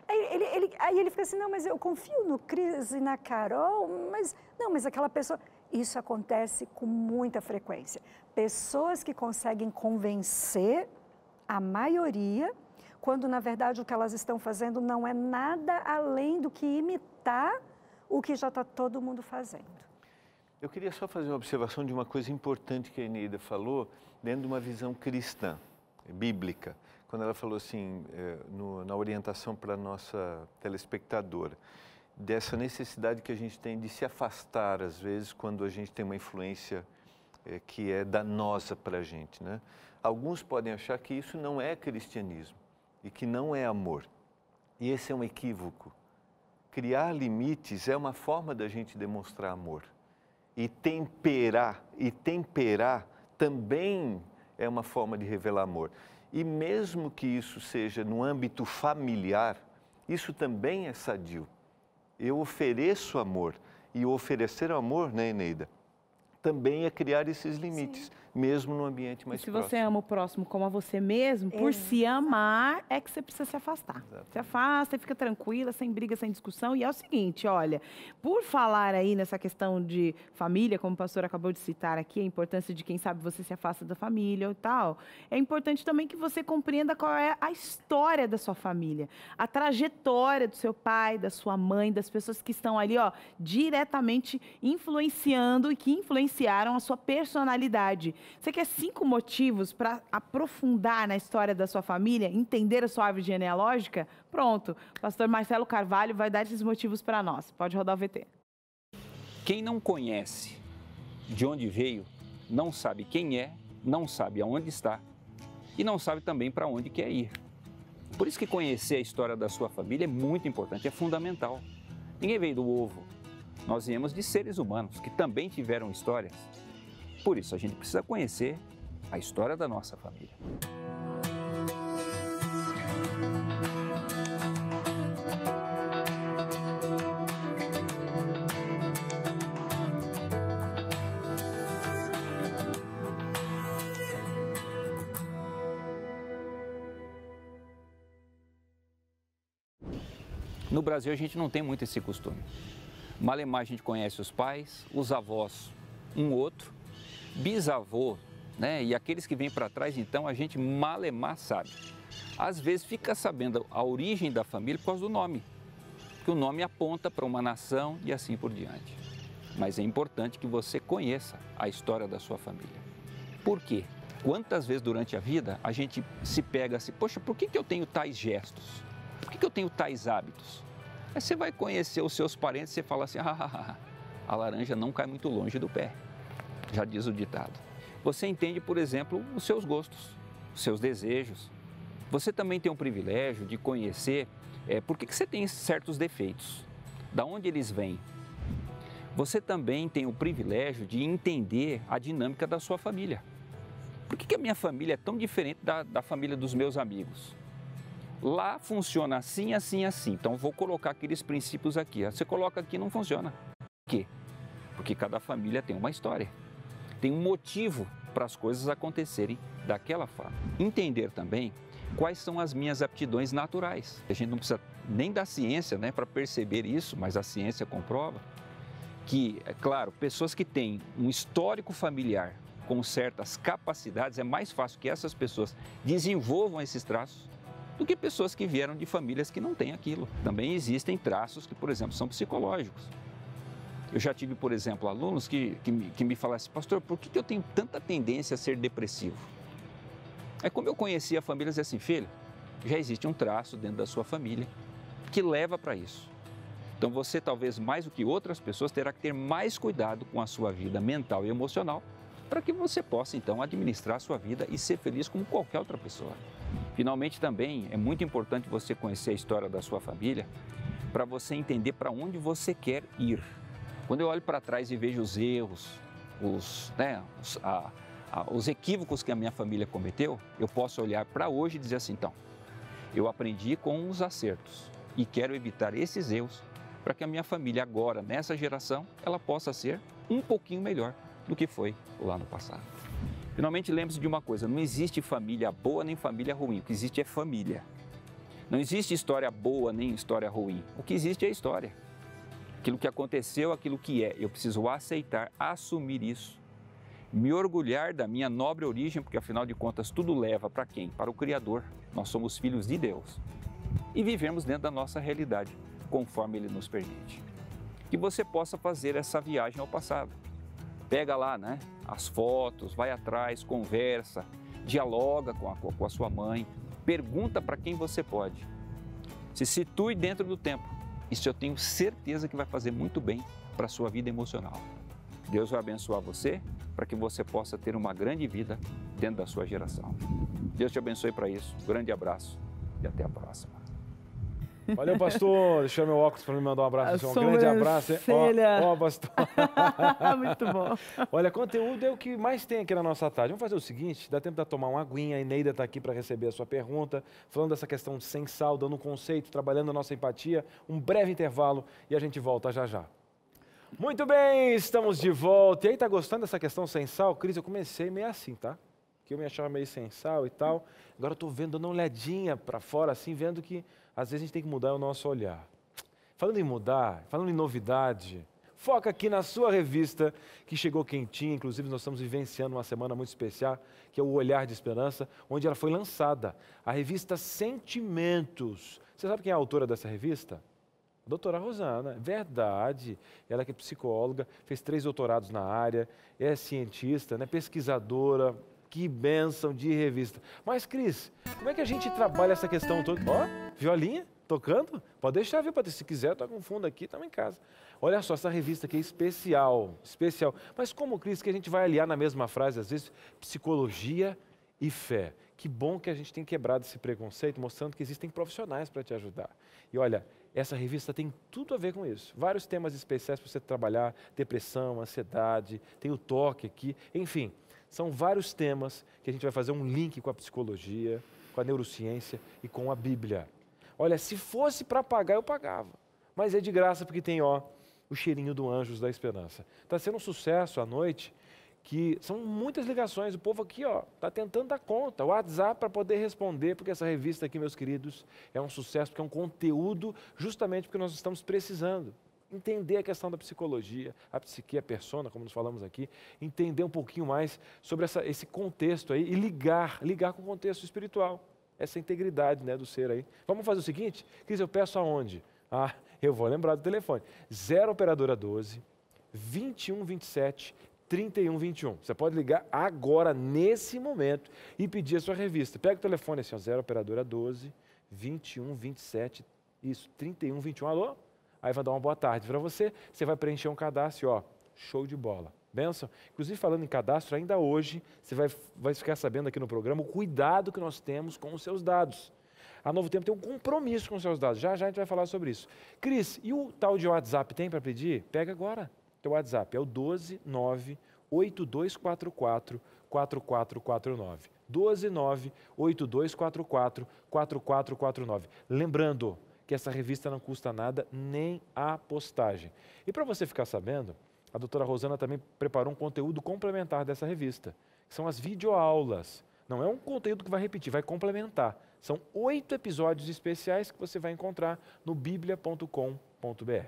Aí ele, ele- aí ele fica assim, não, mas eu confio no Cris e na Carol, mas não, mas aquela pessoa. Isso acontece com muita frequência. Pessoas que conseguem convencer a maioria, quando na verdade o que elas estão fazendo não é nada além do que imitar o que já está todo mundo fazendo. Eu queria só fazer uma observação de uma coisa importante que a Eneida falou, dentro de uma visão cristã, bíblica, quando ela falou assim, no- na orientação para a nossa telespectadora, dessa necessidade que a gente tem de se afastar, às vezes, quando a gente tem uma influência eh, que é danosa para a gente. Né? Alguns podem achar que isso não é cristianismo e que não é amor. E esse é um equívoco. Criar limites é uma forma da gente demonstrar amor. E temperar, e temperar também é uma forma de revelar amor. E mesmo que isso seja no âmbito familiar, isso também é sadio. Eu ofereço amor. E oferecer amor, né, Eneida? Também é criar esses limites, mesmo no ambiente mais se próximo. você ama o próximo como a você mesmo, por se amar, é que você precisa se afastar. Se afasta e fica tranquila, sem briga, sem discussão. E é o seguinte, olha, por falar aí nessa questão de família, como o pastor acabou de citar aqui, a importância de quem sabe você se afasta da família e tal, é importante também que você compreenda qual é a história da sua família, a trajetória do seu pai, da sua mãe, das pessoas que estão ali, ó, diretamente influenciando e que influenciaram a sua personalidade. Você quer cinco motivos para aprofundar na história da sua família, entender a sua árvore genealógica? Pronto, o pastor Marcelo Carvalho vai dar esses motivos para nós. Pode rodar o VT. Quem não conhece de onde veio, não sabe quem é, não sabe aonde está e não sabe também para onde quer ir. Por isso que conhecer a história da sua família é muito importante, é fundamental. Ninguém veio do ovo. Nós viemos de seres humanos que também tiveram histórias. Por isso a gente precisa conhecer a história da nossa família. No Brasil a gente não tem muito esse costume. Malemar a gente conhece os pais, os avós, um outro, bisavô, né? E aqueles que vêm para trás, então, a gente malemar sabe. Às vezes fica sabendo a origem da família por causa do nome, que o nome aponta para uma nação e assim por diante. Mas é importante que você conheça a história da sua família. Por quê? Quantas vezes durante a vida a gente se pega assim, poxa, por que, que eu tenho tais gestos? Por que, que eu tenho tais hábitos? Aí você vai conhecer os seus parentes e você fala assim, ah, *laughs* a laranja não cai muito longe do pé, já diz o ditado. Você entende, por exemplo, os seus gostos, os seus desejos. Você também tem o privilégio de conhecer é, por que, que você tem certos defeitos, da onde eles vêm. Você também tem o privilégio de entender a dinâmica da sua família. Por que, que a minha família é tão diferente da, da família dos meus amigos? Lá funciona assim, assim, assim. Então vou colocar aqueles princípios aqui. Você coloca aqui não funciona. Por quê? Porque cada família tem uma história. Tem um motivo para as coisas acontecerem daquela forma. Entender também quais são as minhas aptidões naturais. A gente não precisa nem da ciência né, para perceber isso, mas a ciência comprova que, é claro, pessoas que têm um histórico familiar com certas capacidades, é mais fácil que essas pessoas desenvolvam esses traços do que pessoas que vieram de famílias que não têm aquilo. Também existem traços que, por exemplo, são psicológicos. Eu já tive, por exemplo, alunos que, que, me, que me falassem, pastor, por que, que eu tenho tanta tendência a ser depressivo? É como eu conhecia a família, dizia assim, filho, já existe um traço dentro da sua família que leva para isso. Então você, talvez mais do que outras pessoas, terá que ter mais cuidado com a sua vida mental e emocional para que você possa então administrar a sua vida e ser feliz como qualquer outra pessoa. Finalmente também é muito importante você conhecer a história da sua família para você entender para onde você quer ir. Quando eu olho para trás e vejo os erros, os, né, os, a, a, os equívocos que a minha família cometeu, eu posso olhar para hoje e dizer assim, então, eu aprendi com os acertos e quero evitar esses erros para que a minha família agora, nessa geração, ela possa ser um pouquinho melhor do que foi lá no passado. Finalmente, lembre-se de uma coisa: não existe família boa nem família ruim. O que existe é família. Não existe história boa nem história ruim. O que existe é história. Aquilo que aconteceu, aquilo que é. Eu preciso aceitar, assumir isso. Me orgulhar da minha nobre origem, porque afinal de contas tudo leva para quem? Para o Criador. Nós somos filhos de Deus. E vivemos dentro da nossa realidade, conforme Ele nos permite. Que você possa fazer essa viagem ao passado Pega lá, né? As fotos, vai atrás, conversa, dialoga com a, com a sua mãe, pergunta para quem você pode. Se situe dentro do tempo. Isso eu tenho certeza que vai fazer muito bem para a sua vida emocional. Deus vai abençoar você para que você possa ter uma grande vida dentro da sua geração. Deus te abençoe para isso. Grande abraço e até a próxima. Valeu, pastor. Deixa meu óculos para me mandar um abraço. Um grande abraço. Ó, ó, pastor. *laughs* Muito bom. Olha, conteúdo é o que mais tem aqui na nossa tarde. Vamos fazer o seguinte: dá tempo de tomar uma aguinha. A Eneida está aqui para receber a sua pergunta, falando dessa questão sem sal, dando um conceito, trabalhando a nossa empatia. Um breve intervalo e a gente volta já já. Muito bem, estamos de volta. E aí, tá gostando dessa questão sem sal? Cris, eu comecei meio assim, tá? Que eu me achava meio sem sal e tal. Agora eu tô vendo, dando uma olhadinha para fora, assim, vendo que às vezes a gente tem que mudar o nosso olhar. Falando em mudar, falando em novidade, foca aqui na sua revista que chegou quentinha, inclusive nós estamos vivenciando uma semana muito especial, que é o Olhar de Esperança, onde ela foi lançada, a revista Sentimentos. Você sabe quem é a autora dessa revista? A doutora Rosana, verdade. Ela que é psicóloga, fez três doutorados na área, é cientista, né, pesquisadora, que bênção de revista. Mas, Cris, como é que a gente trabalha essa questão toda? Ó, violinha, tocando? Pode deixar, viu? Se quiser, toca um fundo aqui, estamos em casa. Olha só, essa revista aqui é especial, especial. Mas como, Cris, que a gente vai aliar na mesma frase, às vezes, psicologia e fé? Que bom que a gente tem quebrado esse preconceito, mostrando que existem profissionais para te ajudar. E olha, essa revista tem tudo a ver com isso. Vários temas especiais para você trabalhar, depressão, ansiedade, tem o toque aqui, enfim. São vários temas que a gente vai fazer um link com a psicologia, com a neurociência e com a Bíblia. Olha, se fosse para pagar, eu pagava. Mas é de graça porque tem, ó, o cheirinho do Anjos da Esperança. Está sendo um sucesso à noite, que são muitas ligações. O povo aqui, ó, está tentando dar conta. O WhatsApp para poder responder, porque essa revista aqui, meus queridos, é um sucesso, porque é um conteúdo justamente porque nós estamos precisando entender a questão da psicologia, a psique, a persona, como nós falamos aqui, entender um pouquinho mais sobre essa, esse contexto aí e ligar, ligar com o contexto espiritual, essa integridade né, do ser aí. Vamos fazer o seguinte, Cris, eu peço aonde? Ah, *laughs* eu vou lembrar do telefone. 0 operadora 12 2127 3121. Você pode ligar agora, nesse momento, e pedir a sua revista. Pega o telefone assim, ó, 0 operadora 12 2127 isso, 3121. Alô? Aí vai dar uma boa tarde para você, você vai preencher um cadastro, ó, show de bola. Benção. Inclusive, falando em cadastro, ainda hoje você vai, vai ficar sabendo aqui no programa o cuidado que nós temos com os seus dados. A Novo Tempo tem um compromisso com os seus dados. Já já a gente vai falar sobre isso. Cris, e o tal de WhatsApp tem para pedir? Pega agora. Teu WhatsApp é o 129 8244 4449. 129 8244 4449. Lembrando, que essa revista não custa nada, nem a postagem. E para você ficar sabendo, a doutora Rosana também preparou um conteúdo complementar dessa revista, que são as videoaulas. Não é um conteúdo que vai repetir, vai complementar. São oito episódios especiais que você vai encontrar no biblia.com.br.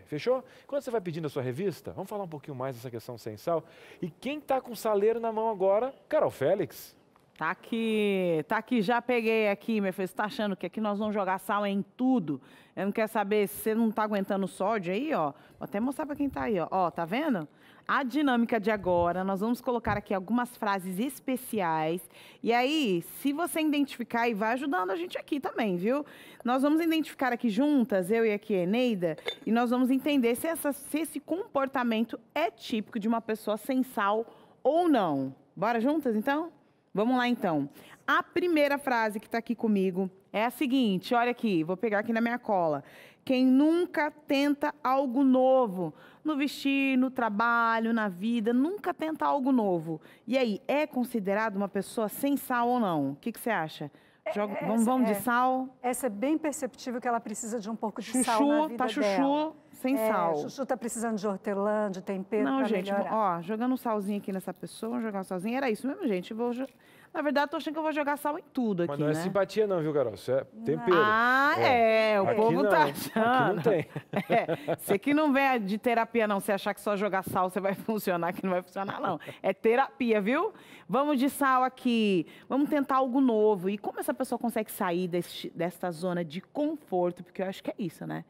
Fechou? Quando você vai pedindo a sua revista, vamos falar um pouquinho mais dessa questão sensal. E quem está com o saleiro na mão agora? Carol Félix. Tá aqui, tá aqui, já peguei aqui, meu filho. Você tá achando que aqui nós vamos jogar sal em tudo? Eu não quero saber se você não tá aguentando sódio aí, ó. Vou até mostrar para quem tá aí, ó. Ó, tá vendo? A dinâmica de agora, nós vamos colocar aqui algumas frases especiais. E aí, se você identificar, e vai ajudando a gente aqui também, viu? Nós vamos identificar aqui juntas, eu e aqui a Eneida, e nós vamos entender se, essa, se esse comportamento é típico de uma pessoa sem sal ou não. Bora juntas, então? Vamos lá então. A primeira frase que está aqui comigo é a seguinte: olha aqui, vou pegar aqui na minha cola. Quem nunca tenta algo novo no vestir, no trabalho, na vida, nunca tenta algo novo. E aí, é considerado uma pessoa sem sal ou não? O que, que você acha? Joga, Essa vamos, vamos é- de sal? Essa é bem perceptível que ela precisa de um pouco de Chuchu, sal na vida tá chuchu dela. Sem É, sal. Chuchu tá precisando de hortelã, de tempero Não, gente, melhorar. ó, jogando um salzinho aqui nessa pessoa, jogar um salzinho. Era isso mesmo, gente. Vou jo- Na verdade, tô achando que eu vou jogar sal em tudo aqui, Mas não é né? simpatia não, viu, Carol? Isso é tempero. Ah, é, o Aqui povo não, tá Aqui achando. não tem. *laughs* É, você que não vem de terapia, não. Você achar que só jogar sal você vai *laughs* funcionar, que não vai funcionar, não. É terapia, viu? Vamos de sal aqui. Vamos tentar algo novo. E como essa pessoa consegue sair deste, desta zona de conforto? Porque eu acho que é isso, né?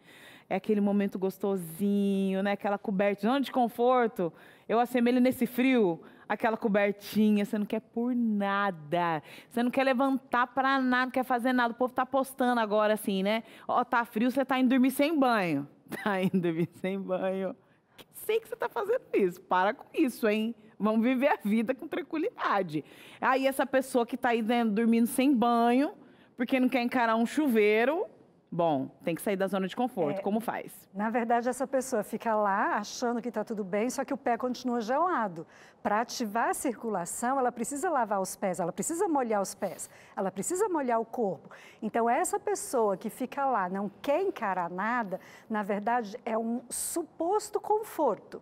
É aquele momento gostosinho, né? Aquela coberta, zona de conforto. Eu assemelho nesse frio, aquela cobertinha, você não quer por nada. Você não quer levantar para nada, não quer fazer nada. O povo tá postando agora assim, né? Ó, tá frio, você tá indo dormir sem banho. *laughs* Tá indo dormir sem banho. Sei que você tá fazendo isso. Para com isso, hein? Vamos viver a vida com tranquilidade. Aí essa pessoa que tá aí dentro, dormindo sem banho, porque não quer encarar um chuveiro, bom, tem que sair da zona de conforto. É. Como faz? Na verdade, essa pessoa fica lá achando que está tudo bem, só que o pé continua gelado. Para ativar a circulação, ela precisa lavar os pés, ela precisa molhar os pés, ela precisa molhar o corpo. Então, essa pessoa que fica lá, não quer encarar nada, na verdade, é um suposto conforto,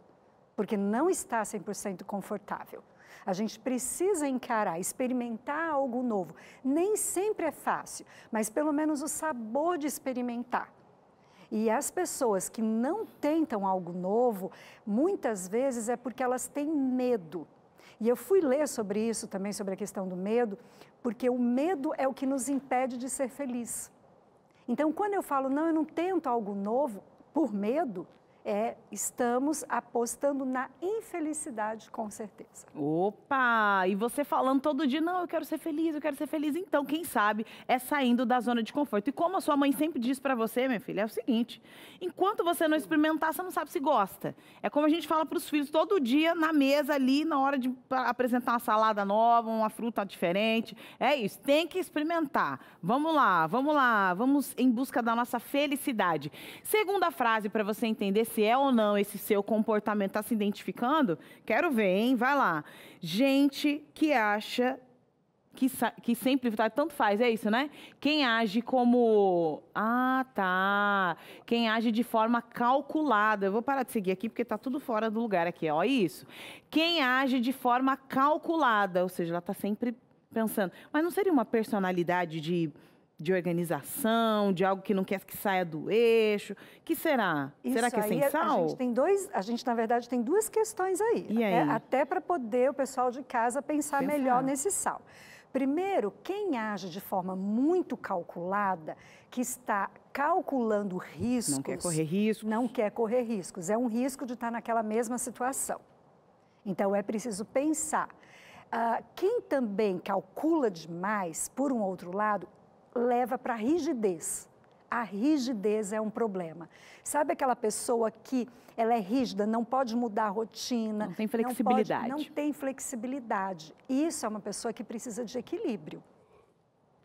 porque não está 100% confortável. A gente precisa encarar, experimentar algo novo. Nem sempre é fácil, mas pelo menos o sabor de experimentar. E as pessoas que não tentam algo novo, muitas vezes é porque elas têm medo. E eu fui ler sobre isso também, sobre a questão do medo, porque o medo é o que nos impede de ser feliz. Então, quando eu falo, não, eu não tento algo novo por medo, é, estamos apostando na infelicidade, com certeza. Opa! E você falando todo dia, não, eu quero ser feliz, eu quero ser feliz. Então, quem sabe é saindo da zona de conforto. E como a sua mãe sempre diz pra você, minha filha, é o seguinte: enquanto você não experimentar, você não sabe se gosta. É como a gente fala pros filhos todo dia na mesa ali, na hora de apresentar uma salada nova, uma fruta diferente. É isso, tem que experimentar. Vamos lá, vamos lá, vamos em busca da nossa felicidade. Segunda frase para você entender se é ou não esse seu comportamento está se identificando. Quero ver, hein? Vai lá. Gente que acha que, que sempre tá, tanto faz, é isso, né? Quem age como. Ah, tá. Quem age de forma calculada. Eu vou parar de seguir aqui porque tá tudo fora do lugar aqui, ó. Isso. Quem age de forma calculada, ou seja, ela tá sempre pensando. Mas não seria uma personalidade de, de organização, de algo que não quer que saia do eixo? Que será? será Isso que é sem A sal? gente tem dois, a gente na verdade tem duas questões aí. E até- aí? Até para poder o pessoal de casa pensar, Pensar. melhor nesse sal. Primeiro, quem age de forma muito calculada, que está calculando riscos, Não quer correr risco. não quer correr riscos. É um risco de estar naquela mesma situação. Então é preciso pensar. Ah, quem também calcula demais, por um outro lado, leva para a rigidez. A rigidez é um problema. Sabe aquela pessoa que ela é rígida, não pode mudar a rotina, Não tem pode- flexibilidade. não tem flexibilidade. Isso é uma pessoa que precisa de equilíbrio.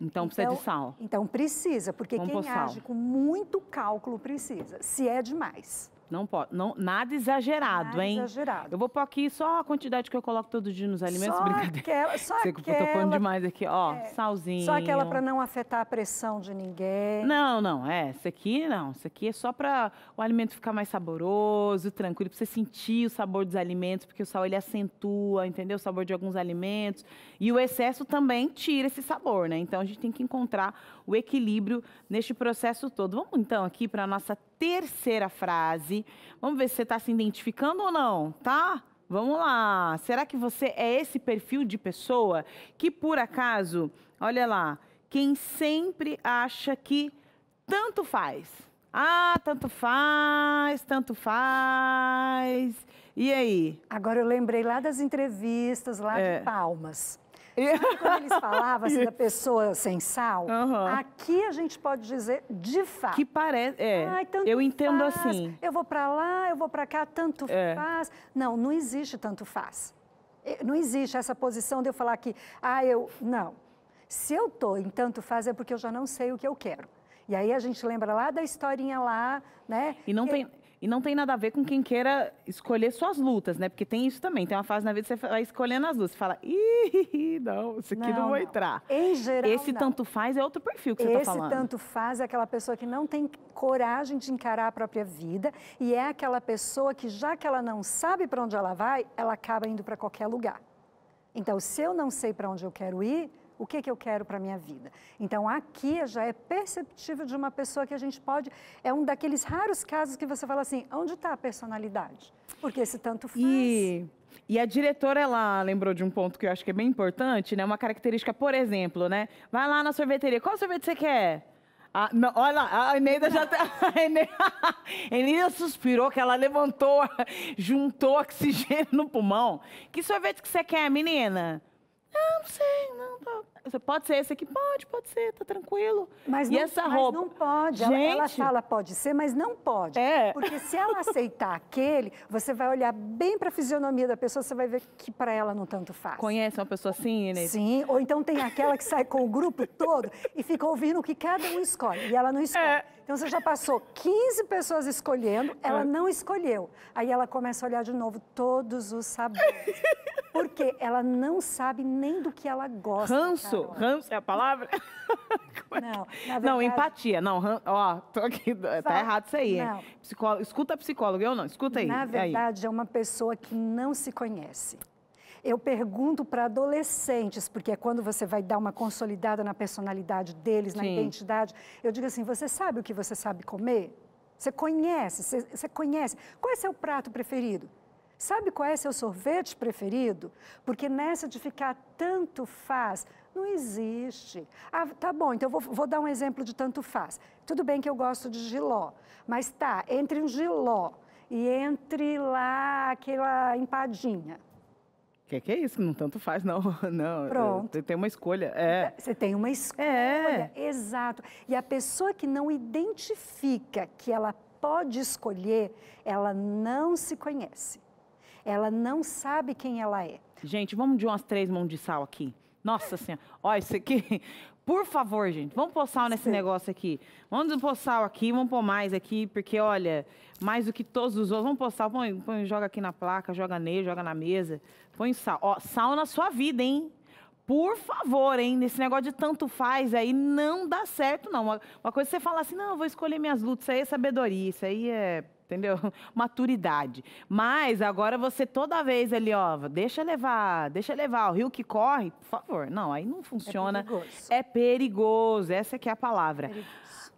Então precisa de sal. Então precisa, porque Vamos quem age com muito cálculo precisa, se é demais. Não pode. Não, nada exagerado, Nada hein? exagerado. Eu vou pôr aqui só a quantidade que eu coloco todo dia nos alimentos. Só *laughs* Brincadeira. aquela- só Sei que eu tô pondo aquela- demais aqui. Ó, salzinho. Só aquela para não afetar a pressão de ninguém. Não, não, é. Isso aqui não. Isso aqui é só para o alimento ficar mais saboroso, tranquilo, para você sentir o sabor dos alimentos, porque o sal ele acentua, entendeu? O sabor de alguns alimentos. E o excesso também tira esse sabor, né? Então a gente tem que encontrar o equilíbrio neste processo todo. Vamos então aqui para a nossa terceira frase. Vamos ver se você está se identificando ou não, tá? Vamos lá. Será que você é esse perfil de pessoa que, por acaso, olha lá, quem sempre acha que tanto faz? Ah, tanto faz, tanto faz. E aí? Agora eu lembrei lá das entrevistas lá É. de Palmas. Sabe quando eles falavam assim, *laughs* da pessoa sem sal? Aham. Aqui a gente pode dizer de fato. Que parece. É, Ai, tanto eu entendo faz, assim. Eu vou para lá, eu vou para cá, tanto É. faz. Não, não existe tanto faz. Não existe essa posição de eu falar que, ah, eu. Não. Se eu estou em tanto faz é porque eu já não sei o que eu quero. E aí a gente lembra lá da historinha lá, né? E não, tem, e não tem nada a ver com quem queira escolher suas lutas, né? Porque tem isso também. Tem uma fase na vida que você vai escolhendo as lutas. Você fala, ih, não, isso aqui não, Não, vou não. entrar. Em geral, Esse não. tanto faz é outro perfil que você Esse está falando. tanto faz é aquela pessoa que não tem coragem de encarar a própria vida e é aquela pessoa que, já que ela não sabe para onde ela vai, ela acaba indo para qualquer lugar. Então, se eu não sei para onde eu quero ir, o que, que eu quero para a minha vida? Então, aqui já é perceptível de uma pessoa que a gente pode. É um daqueles raros casos que você fala assim: onde está a personalidade? Porque esse tanto faz. E, e a diretora, ela lembrou de um ponto que eu acho que é bem importante, né? Uma característica, por exemplo, né? Vai lá na sorveteria, qual sorvete você quer? Ah, não, olha lá, a Eneida já tá. *laughs* A Eneida, a Eneida suspirou que ela levantou, *laughs* juntou oxigênio no pulmão. Que sorvete que você quer, menina? Ah, não sei, não. Tá. Você Pode ser esse aqui? Pode, pode ser, tá tranquilo. Mas, e não, essa mas roupa? não pode. Ela, ela Gente, fala pode ser, mas não pode. É. Porque se ela aceitar aquele, você vai olhar bem para a fisionomia da pessoa, você vai ver que para ela não tanto faz. Conhece uma pessoa assim, Eneida? Sim, ou então tem aquela que sai com o grupo todo e fica ouvindo o que cada um escolhe, e ela não escolhe. É. Então você já passou 15 pessoas escolhendo, ela não escolheu. Aí ela começa a olhar de novo todos os sabores. Porque ela não sabe nem do que ela gosta. Ranço, Carol. ranço é a palavra? *laughs* Não, na Não, verdade- empatia. Não, ran- ó, tô aqui, tá errado isso aí. Não. Psicólogo, escuta a psicóloga, eu não, escuta aí. Na verdade, é uma pessoa que não se conhece. Eu pergunto para adolescentes, porque é quando você vai dar uma consolidada na personalidade deles, na Sim. identidade. Eu digo assim: você sabe o que você sabe comer? Você conhece? Você, você conhece? Qual é seu prato preferido? Sabe qual é seu sorvete preferido? Porque nessa de ficar tanto faz, não existe. Ah, tá bom, então eu vou, vou dar um exemplo de tanto faz. Tudo bem que eu gosto de giló, mas tá, entre um giló e entre lá aquela empadinha. Que que é isso? Não tanto faz, não. *laughs* não Pronto. eu- Tem uma escolha. É. Você tem uma escolha. É. Exato. E a pessoa que não identifica que ela pode escolher, ela não se conhece. Ela não sabe quem ela é. Gente, vamos de umas três mãos de sal aqui. Nossa Senhora. Olha, isso aqui. Por favor, gente, vamos pôr sal nesse Sim. negócio aqui. Vamos pôr sal aqui, vamos pôr mais aqui, porque, olha, mais do que todos os outros. Vamos pôr sal, põe, põe, joga aqui na placa, joga nele, joga na mesa. Põe sal. Ó, sal na sua vida, hein? Por favor, hein? Nesse negócio de tanto faz aí, não dá certo, não. Uma, uma coisa é você falar assim, não, eu vou escolher minhas lutas, isso aí é sabedoria, isso aí é, entendeu? *laughs* Maturidade. Mas agora você toda vez ali, ó, deixa levar, deixa levar, o rio que corre, por favor. Não, aí não funciona. perigoso. É perigoso, essa que é a palavra.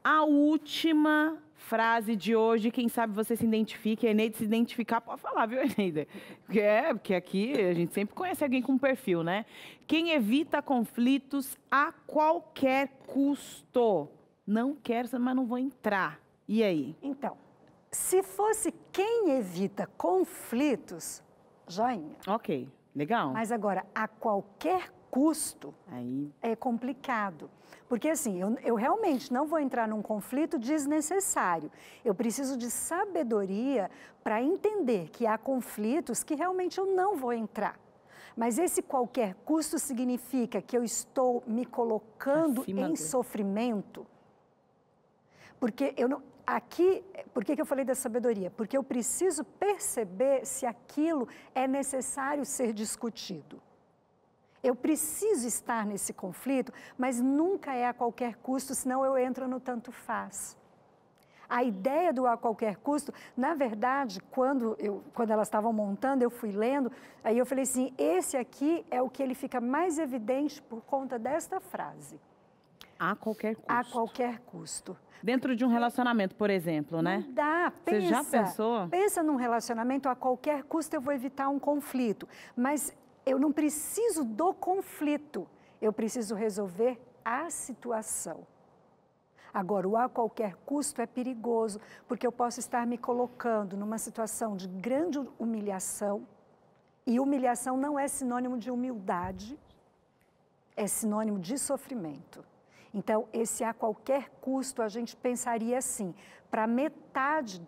A última frase de hoje, quem sabe você se identifique, a Eneida se identificar, pode falar, viu, Eneida? Porque é, porque aqui a gente sempre conhece alguém com perfil, né? Quem evita conflitos a qualquer custo. Não quero, mas não vou entrar. E aí? Então, se fosse quem evita conflitos, joinha. Ok, legal. Mas agora, a qualquer custo, Aí, é complicado. Porque assim, eu, eu realmente não vou entrar num conflito desnecessário. Eu preciso de sabedoria para entender que há conflitos que realmente eu não vou entrar. Mas esse qualquer custo significa que eu estou me colocando em sofrimento. Porque eu não, aqui, por que, que eu falei da sabedoria? Porque eu preciso perceber se aquilo é necessário ser discutido. Eu preciso estar nesse conflito, mas nunca é a qualquer custo, senão eu entro no tanto faz. A ideia do a qualquer custo, na verdade, quando, eu, quando elas estavam montando, eu fui lendo, aí eu falei assim: esse aqui é o que ele fica mais evidente por conta desta frase. A qualquer custo. A qualquer custo. Dentro de um relacionamento, por exemplo, né? Não dá, pensa. Você já pensou? Pensa num relacionamento, a qualquer custo eu vou evitar um conflito. Mas eu não preciso do conflito, eu preciso resolver a situação. Agora, o a qualquer custo é perigoso, porque eu posso estar me colocando numa situação de grande humilhação, e humilhação não é sinônimo de humildade, é sinônimo de sofrimento. Então, esse a qualquer custo, a gente pensaria assim, para metade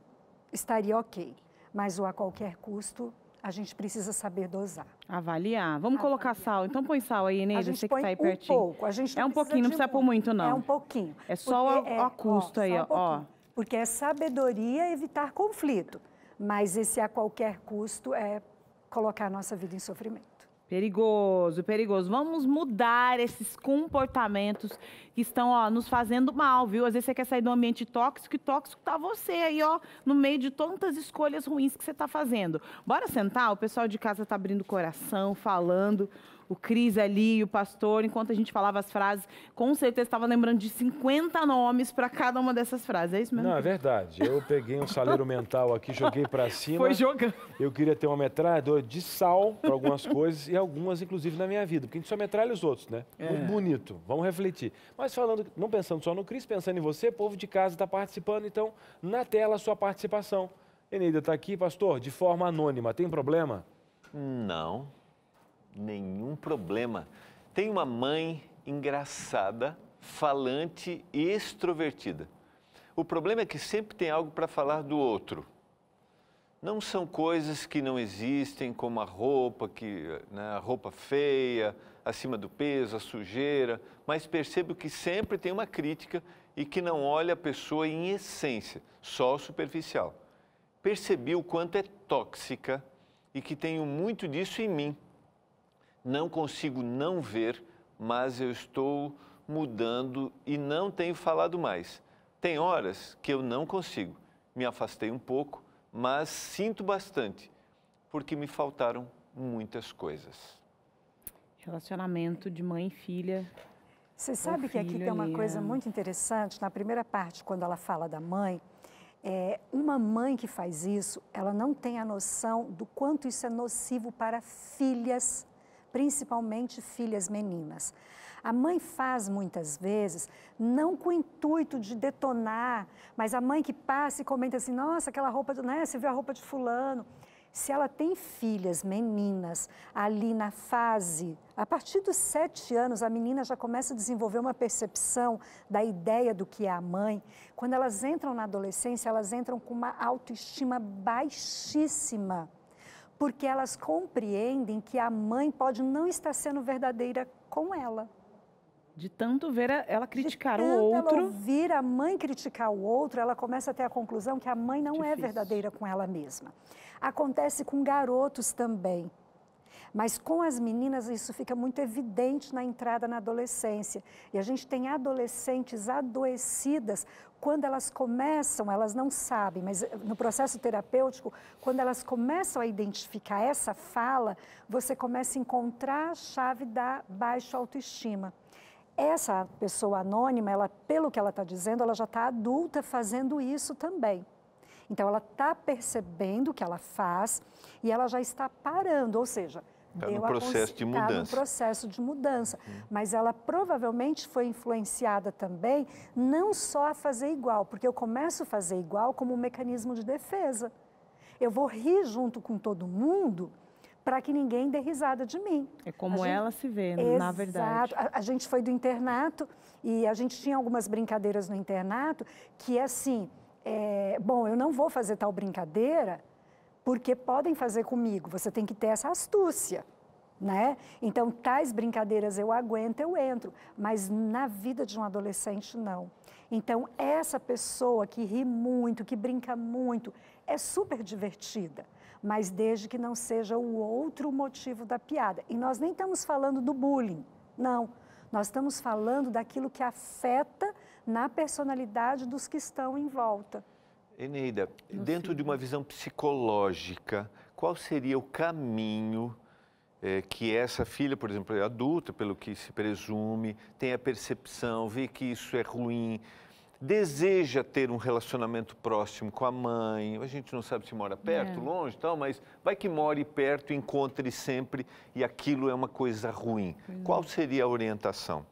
estaria ok, mas o a qualquer custo a gente precisa saber dosar. Avaliar. Vamos Avaliar. colocar sal. Então põe sal aí, Neide, você que está aí um pertinho. pouco. A gente é um pouquinho, não precisa pôr muito, não. É um pouquinho. É só o é, a custo ó, aí, um ó. Porque é sabedoria evitar conflito. Mas esse a qualquer custo é colocar a nossa vida em sofrimento. Perigoso, perigoso. Vamos mudar esses comportamentos que estão ó, nos fazendo mal, viu? Às vezes você quer sair de um ambiente tóxico e tóxico está você aí, ó, no meio de tantas escolhas ruins que você está fazendo. Bora sentar? O pessoal de casa está abrindo o coração, falando o Cris ali, o pastor, enquanto a gente falava as frases, com certeza estava lembrando de 50 nomes para cada uma dessas frases. É isso mesmo? Não, é verdade. Eu peguei um saleiro mental aqui, joguei para *laughs* cima. Foi jogando. Eu queria ter uma metralhadora de sal para algumas coisas e algumas, inclusive, na minha vida, porque a gente só metralha os outros, né? É. Muito bonito. Vamos refletir. Mas falando, não pensando só no Cris, pensando em você, povo de casa está participando, então, na tela, a sua participação. Eneida está aqui, pastor, de forma anônima. Tem problema? Não nenhum problema. Tem uma mãe engraçada, falante e extrovertida. O problema é que sempre tem algo para falar do outro. Não são coisas que não existem, como a roupa, que, né, a roupa feia, acima do peso, a sujeira, mas percebo que sempre tem uma crítica e que não olha a pessoa em essência, só superficial. Percebi o quanto é tóxica e que tenho muito disso em mim não consigo não ver, mas eu estou mudando e não tenho falado mais. Tem horas que eu não consigo. Me afastei um pouco, mas sinto bastante, porque me faltaram muitas coisas. Relacionamento de mãe e filha. Você sabe que aqui tem uma coisa é. muito interessante, na primeira parte, quando ela fala da mãe, é, uma mãe que faz isso, ela não tem a noção do quanto isso é nocivo para filhas principalmente filhas meninas. A mãe faz muitas vezes, não com o intuito de detonar, mas a mãe que passa e comenta assim: nossa, aquela roupa, né? Você viu a roupa de Fulano. Se ela tem filhas meninas ali na fase, a partir dos sete anos, a menina já começa a desenvolver uma percepção da ideia do que é a mãe. Quando elas entram na adolescência, elas entram com uma autoestima baixíssima porque elas compreendem que a mãe pode não estar sendo verdadeira com ela. De tanto ver ela criticar o outro. Ela ouvir a mãe criticar o outro, ela começa a ter a conclusão que a mãe não é Difícil. é verdadeira com ela mesma. Acontece com garotos também. Mas com as meninas isso fica muito evidente na entrada na adolescência. E a gente tem adolescentes adoecidas quando elas começam, elas não sabem, mas eh, no processo terapêutico, quando elas começam a identificar essa fala, você começa a encontrar a chave da baixa autoestima. Essa pessoa anônima, ela, pelo que ela está dizendo, ela já está adulta fazendo isso também. Então, ela está percebendo o que ela faz e ela já está parando, ou seja, Está no processo de mudança. Está no processo de mudança. Hum. Mas ela provavelmente foi influenciada também, não só a fazer igual, porque eu começo a fazer igual como um mecanismo de defesa. Eu vou rir junto com todo mundo para que ninguém dê risada de mim. É como gente... ela se vê, Exato. na verdade. A, a gente foi do internato e a gente tinha algumas brincadeiras no internato que assim, é, bom, eu não vou fazer tal brincadeira porque podem fazer comigo. Você tem que ter essa astúcia. Né? Então, tais brincadeiras eu aguento, eu entro, mas na vida de um adolescente, não. Então, essa pessoa que ri muito, que brinca muito, é super divertida, mas desde que não seja o outro motivo da piada. E nós nem estamos falando do bullying, não. Nós estamos falando daquilo que afeta na personalidade dos que estão em volta. Eneida, dentro de uma visão psicológica, qual seria o caminho é, que essa filha, por exemplo, é adulta, pelo que se presume, tem a percepção, vê que isso é ruim, deseja ter um relacionamento próximo com a mãe, a gente não sabe se mora perto, é. longe, tal, mas vai que more perto, encontre sempre e aquilo é uma coisa ruim. Pois Qual seria a orientação?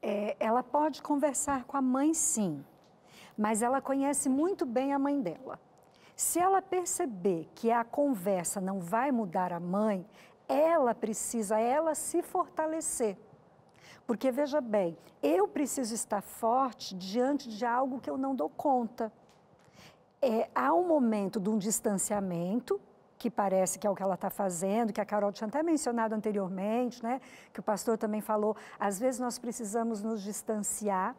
É, ela pode conversar com a mãe, sim, mas ela conhece muito bem a mãe dela. Se ela perceber que a conversa não vai mudar a mãe, ela precisa, ela se fortalecer. Porque veja bem, eu preciso estar forte diante de algo que eu não dou conta. É, há um momento de um distanciamento, que parece que é o que ela está fazendo, que a Carol tinha até mencionado anteriormente, né? que o pastor também falou, às vezes nós precisamos nos distanciar.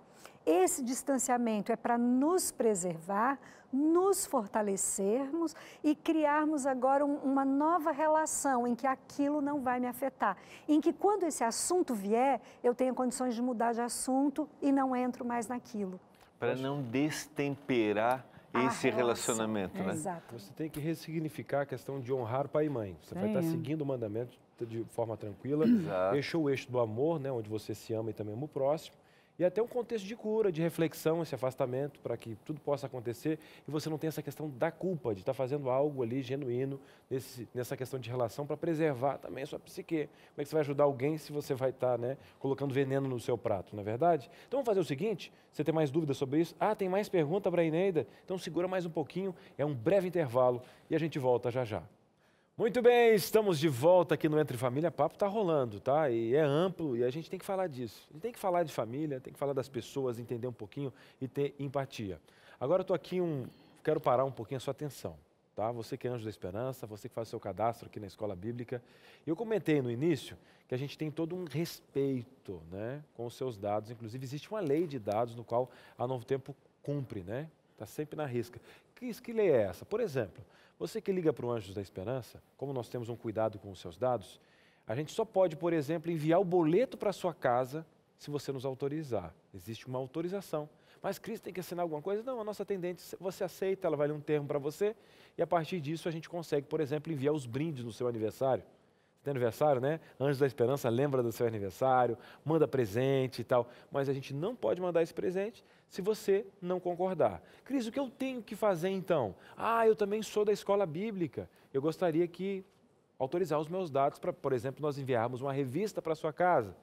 Esse distanciamento é para nos preservar, nos fortalecermos e criarmos agora um, uma nova relação em que aquilo não vai me afetar. Em que quando esse assunto vier, eu tenha condições de mudar de assunto e não entro mais naquilo. Para não destemperar esse relacionamento, né? Exato. Você tem que ressignificar a questão de honrar pai e mãe. Você vai estar seguindo o mandamento de forma tranquila. Exato. Eixou o eixo do amor, né, onde você se ama e também ama o próximo e até um contexto de cura, de reflexão, esse afastamento, para que tudo possa acontecer e você não tenha essa questão da culpa, de estar tá fazendo algo ali genuíno nesse, nessa questão de relação para preservar também a sua psique. Como é que você vai ajudar alguém se você vai estar tá, né, colocando veneno no seu prato, não é verdade? Então vamos fazer o seguinte: você tem mais dúvidas sobre isso? Ah, tem mais pergunta para a Ineida? Então segura mais um pouquinho, é um breve intervalo e a gente volta já já. Muito bem, estamos de volta aqui no Entre Família. Papo está rolando, tá? E é amplo e a gente tem que falar disso. Tem que falar de família, tem que falar das pessoas, entender um pouquinho e ter empatia. Agora eu estou aqui, um, quero parar um pouquinho a sua atenção, tá? Você que é anjo da esperança, você que faz o seu cadastro aqui na escola bíblica. Eu comentei no início que a gente tem todo um respeito, né, com os seus dados. Inclusive existe uma lei de dados no qual a Novo Tempo cumpre, né? Está sempre na risca. Que, que lei é essa? Por exemplo, você que liga para o Anjos da Esperança, como nós temos um cuidado com os seus dados, a gente só pode, por exemplo, enviar o boleto para sua casa se você nos autorizar. Existe uma autorização. Mas Cris tem que assinar alguma coisa? Não, a nossa atendente, você aceita, ela vai ler um termo para você e a partir disso a gente consegue, por exemplo, enviar os brindes no seu aniversário tem aniversário, né? Anjos da Esperança lembra do seu aniversário, manda presente e tal. Mas a gente não pode mandar esse presente se você não concordar. Cris, o que eu tenho que fazer então? Ah, eu também sou da escola bíblica. Eu gostaria que autorizar os meus dados para, por exemplo, nós enviarmos uma revista para sua casa.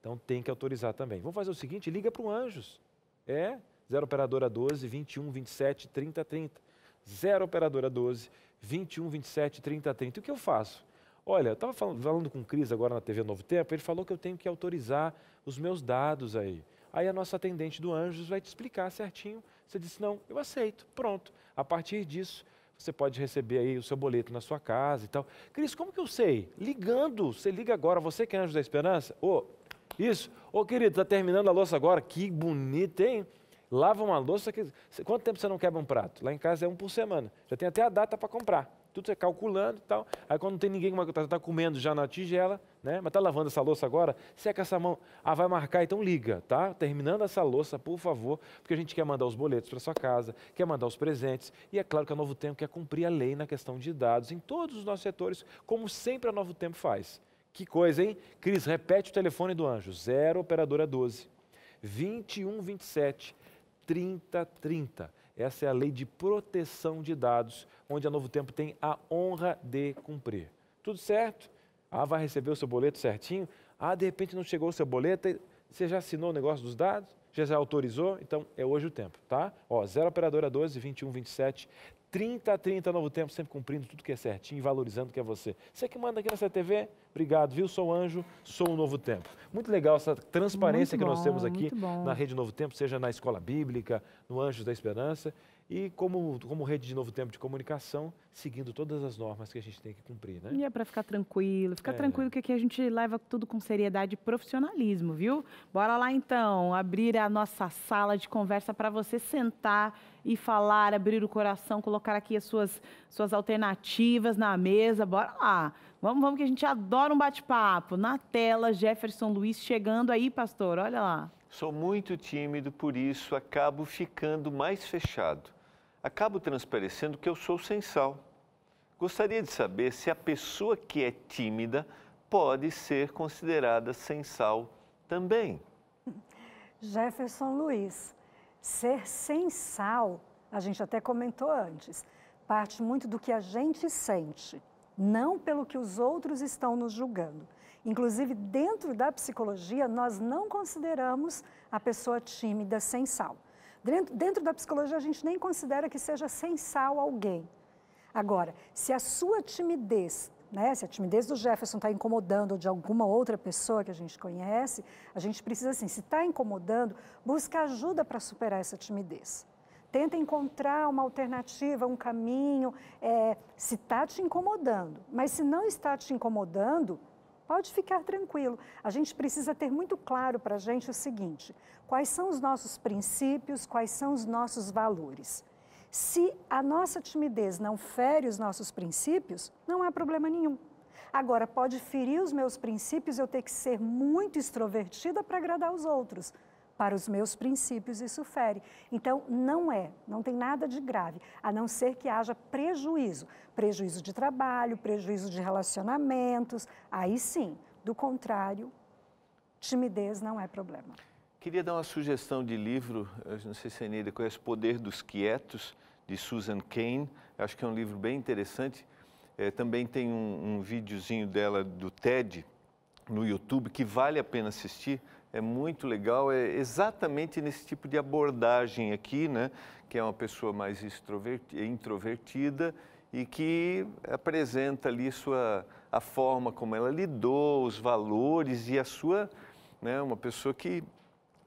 Então tem que autorizar também. Vamos fazer o seguinte, liga para o Anjos. É 0 operadora 12 21 27 30 30. 0 operadora 12 21 27 30 30. O que eu faço? Olha, eu estava falando, falando, com o Cris agora na TV Novo Tempo, ele falou que eu tenho que autorizar os meus dados aí. Aí a nossa atendente do Anjos vai te explicar certinho. Você disse, não, eu aceito, pronto. A partir disso, você pode receber aí o seu boleto na sua casa e tal. Cris, como que eu sei? Ligando, você liga agora, você que é Anjo da Esperança? Ô, oh, isso, ô oh, querido, está terminando a louça agora, que bonito, hein? Lava uma louça, que... quanto tempo você não quebra um prato? Lá em casa é um por semana, já tem até a data para comprar tudo você calculando e tal. Aí quando não tem ninguém que está tá comendo já na tigela, né? Mas está lavando essa louça agora, seca essa mão. Ah, vai marcar, então liga, tá? Terminando essa louça, por favor, porque a gente quer mandar os boletos para sua casa, quer mandar os presentes. E é claro que a Novo Tempo quer cumprir a lei na questão de dados em todos os nossos setores, como sempre a Novo Tempo faz. Que coisa, hein? Cris, repete o telefone do anjo. 0 operadora 12 2127 3030. Essa é a lei de proteção de dados, onde a Novo Tempo tem a honra de cumprir. Tudo certo? Ah, vai receber o seu boleto certinho? Ah, de repente não chegou o seu boleto, você já assinou o negócio dos dados? Já, já autorizou? Então é hoje o tempo, tá? Ó, 0 operadora 12 21 27 30 a 30 Novo Tempo, sempre cumprindo tudo que é certinho e valorizando o que é você. Você que manda aqui nessa TV, obrigado, viu? Sou anjo, sou o Novo Tempo. Muito legal essa transparência que nós temos aqui na Rede Novo Tempo, seja na Escola Bíblica, no Anjos da Esperança. e como, como rede de novo tempo de comunicação, seguindo todas as normas que a gente tem que cumprir, né? E é para ficar tranquilo, ficar É. tranquilo que aqui a gente leva tudo com seriedade e profissionalismo, viu? Bora lá então, abrir a nossa sala de conversa para você sentar e falar, abrir o coração, colocar aqui as suas, suas alternativas na mesa. Bora lá. Vamos, vamos que a gente adora um bate-papo. Na tela, Jefferson Luiz chegando aí, pastor. Olha lá. Sou muito tímido, por isso acabo ficando mais fechado. Acabo transparecendo que eu sou sem sal. Gostaria de saber se a pessoa que é tímida pode ser considerada sem sal também. Jefferson Luiz, ser sem sal, a gente até comentou antes, parte muito do que a gente sente, não pelo que os outros estão nos julgando. Inclusive, dentro da psicologia, nós não consideramos a pessoa tímida sem sal. Dentro, dentro da psicologia, a gente nem considera que seja sem sal alguém. Agora, se a sua timidez, né, se a timidez do Jefferson está incomodando ou de alguma outra pessoa que a gente conhece, a gente precisa, assim, se está incomodando, busca ajuda para superar essa timidez. Tenta encontrar uma alternativa, um caminho, é, se está te incomodando. Mas se não está te incomodando, pode ficar tranquilo. A gente precisa ter muito claro para a gente o seguinte: quais são os nossos princípios, quais são os nossos valores. Se a nossa timidez não fere os nossos princípios, não há problema nenhum. Agora, pode ferir os meus princípios eu ter que ser muito extrovertida para agradar os outros. Para os meus princípios, isso fere. Então, não é, não tem nada de grave, a não ser que haja prejuízo prejuízo de trabalho, prejuízo de relacionamentos. Aí sim, do contrário, timidez não é problema. Queria dar uma sugestão de livro, não sei se a Neida conhece, Poder dos Quietos, de Susan Cain. Acho que é um livro bem interessante. É, também tem um, um videozinho dela do TED no YouTube que vale a pena assistir. É muito legal, é exatamente nesse tipo de abordagem aqui, né? Que é uma pessoa mais introvertida e que apresenta ali sua, a forma como ela lidou, os valores e a sua, né? Uma pessoa que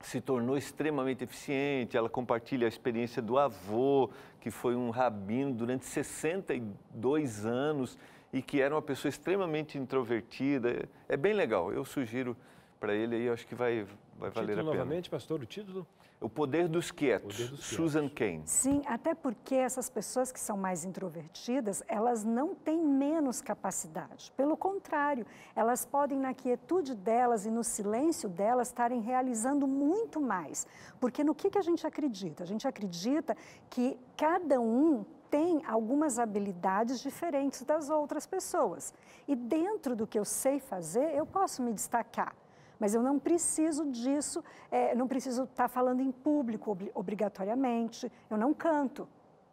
se tornou extremamente eficiente. Ela compartilha a experiência do avô, que foi um rabino durante 62 anos e que era uma pessoa extremamente introvertida. É bem legal. Eu sugiro para ele aí, eu acho que vai, vai valer título a pena. novamente, pastor, o título? O Poder dos Quietos, Poder dos Susan Cain. Sim, até porque essas pessoas que são mais introvertidas, elas não têm menos capacidade. Pelo contrário, elas podem, na quietude delas e no silêncio delas, estarem realizando muito mais. Porque no que, que a gente acredita? A gente acredita que cada um tem algumas habilidades diferentes das outras pessoas. E dentro do que eu sei fazer, eu posso me destacar. Mas eu não preciso disso, é, não preciso estar falando em público obli- obrigatoriamente, eu não canto.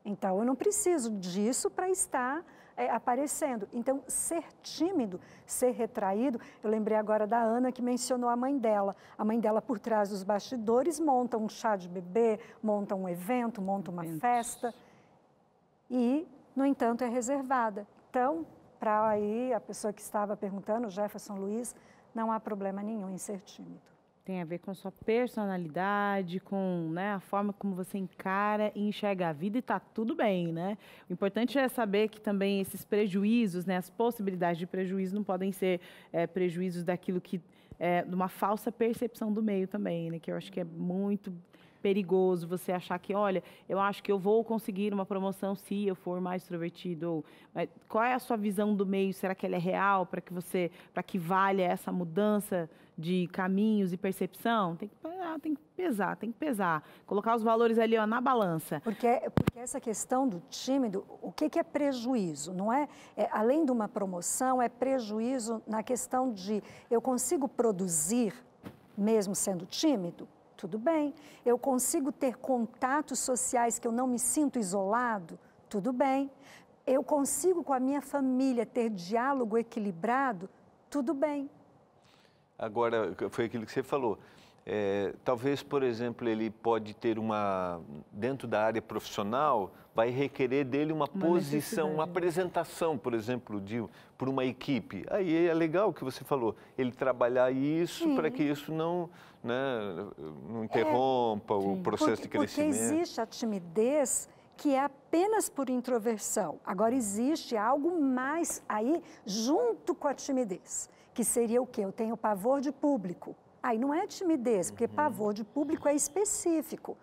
Então, eu não preciso disso para estar é, aparecendo. Então, ser tímido, ser retraído, eu lembrei agora da Ana que mencionou a mãe dela. A mãe dela, por trás dos bastidores, monta um chá de bebê, monta um evento, monta uma Eventos. festa e, no entanto, é reservada. Então, para aí a pessoa que estava perguntando, Jefferson Luiz, não há problema nenhum em ser tímido. Tem a ver com sua personalidade, com né, a forma como você encara e enxerga a vida e está tudo bem, né? O importante é saber que também esses prejuízos, né, as possibilidades de prejuízo não podem ser é, prejuízos daquilo que é, de uma falsa percepção do meio também, né? Que eu acho que é muito perigoso você achar que, olha, eu acho que eu vou conseguir uma promoção se eu for mais extrovertido. Qual é a sua visão do meio? Será que ela é real para que você, para que valha essa mudança de caminhos e percepção? Tem que, tem que pesar, tem que pesar. Colocar os valores ali ó, na balança. Porque, porque essa questão do tímido, o que, que é prejuízo? Não é, é, além de uma promoção, é prejuízo na questão de eu consigo produzir mesmo sendo tímido? Tudo bem. Eu consigo ter contatos sociais que eu não me sinto isolado? Tudo bem. Eu consigo com a minha família ter diálogo equilibrado? Tudo bem. Agora, foi aquilo que você falou. É, talvez, por exemplo, ele pode ter uma, dentro da área profissional, vai requerer dele uma, Uma posição, uma apresentação, por exemplo, de, por uma equipe. Aí é legal o que você falou, ele trabalhar isso para que isso não, né, não interrompa o Sim. processo porque, de crescimento. Porque existe a timidez que é apenas por introversão. Agora existe algo mais aí junto com a timidez, que seria o quê? Eu tenho pavor de público. Aí não é timidez, porque pavor de público é específico.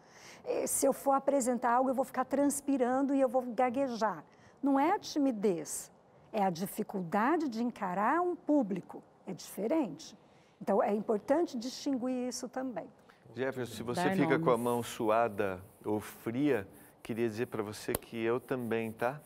Eh, Se eu for apresentar algo, eu vou ficar transpirando e eu vou gaguejar. Não é a timidez, é a dificuldade de encarar um público. É diferente. Então é importante distinguir isso também. Jefferson, se você Dar fica com a nomes. mão suada ou fria, queria dizer para você que eu também, tá?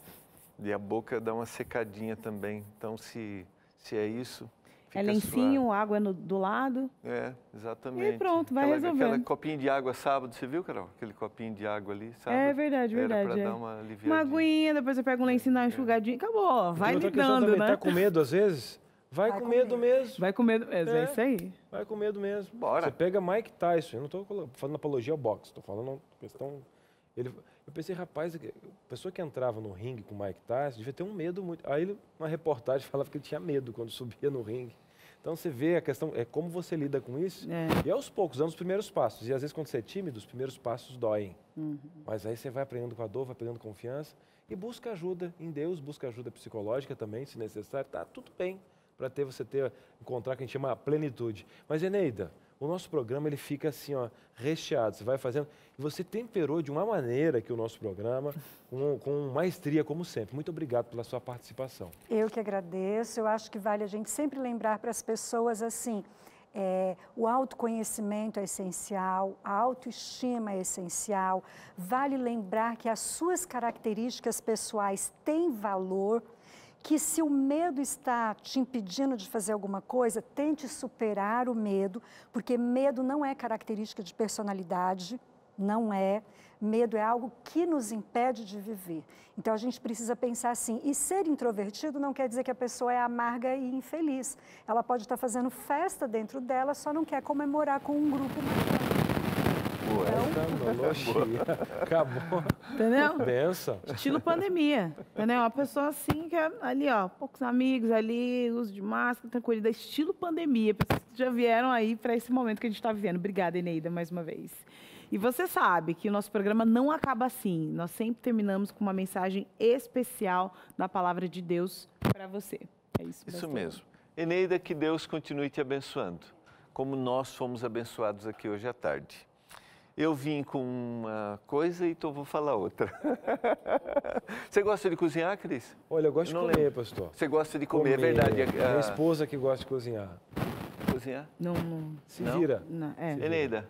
E a boca dá uma secadinha também. Então, se, se é isso, fica É lencinho, água no- do lado. É, exatamente. E pronto, vai aquela, resolvendo. Aquela copinho de água sábado, você viu, Carol? Aquele copinho de água ali, sábado. É verdade, Era verdade. para é. dar uma Uma aliviadinha. aguinha, depois eu pego um lencinho, dá uma enxugadinha, acabou. Vai lidando, né? Tá com medo às vezes? Vai, Vai com com medo medo. mesmo. Vai com medo mesmo, é, É. isso aí. Vai com medo mesmo. Bora. Você pega Mike Tyson, eu não estou falando apologia ao boxe, estou falando questão. Ele, eu pensei, rapaz, a pessoa que entrava no ringue com o Mike Tyson devia ter um medo muito. Aí uma reportagem *laughs* falava que ele tinha medo quando subia no ringue. Então você vê a questão, é como você lida com isso. É. E aos poucos, dando os primeiros passos. E às vezes quando você é tímido, os primeiros passos doem. Mas aí você vai aprendendo com a dor, vai pegando confiança e busca ajuda em Deus, busca ajuda psicológica também, se necessário. Tá tudo bem para ter você ter encontrar o que a gente chama plenitude. Mas Eneida, o nosso programa ele fica assim, ó, recheado. Você vai fazendo e você temperou de uma maneira que o nosso programa com, com maestria como sempre. Muito obrigado pela sua participação. Eu que agradeço. Eu acho que vale a gente sempre lembrar para as pessoas assim: é, o autoconhecimento é essencial, a autoestima é essencial. Vale lembrar que as suas características pessoais têm valor. Que se o medo está te impedindo de fazer alguma coisa, tente superar o medo, porque medo não é característica de personalidade, não é. Medo é algo que nos impede de viver. Então a gente precisa pensar assim. E ser introvertido não quer dizer que a pessoa é amarga e infeliz. Ela pode estar fazendo festa dentro dela, só não quer comemorar com um grupo maior. Escandalogia. Acabou. Entendeu? Benção. Estilo pandemia, entendeu? Uma pessoa assim que é ali, ó, poucos amigos ali, uso de máscara, tranquilidade, estilo pandemia. Pessoas que já vieram aí para esse momento que a gente está vivendo. Obrigada, Eneida, mais uma vez. E você sabe que o nosso programa não acaba assim. Nós sempre terminamos com uma mensagem especial da palavra de Deus para você. É isso. Isso mesmo. Eneida, que Deus continue te abençoando, como nós fomos abençoados aqui hoje à tarde. Eu vim com uma coisa e então vou falar outra. *laughs* Você gosta de cozinhar, Cris? Olha, eu gosto Não de comer, lembro. pastor. Você gosta de comer, é verdade. A- Minha a- esposa que gosta de cozinhar. Cozinhar? Não, não, Se Não? vira. não, é. Eneida?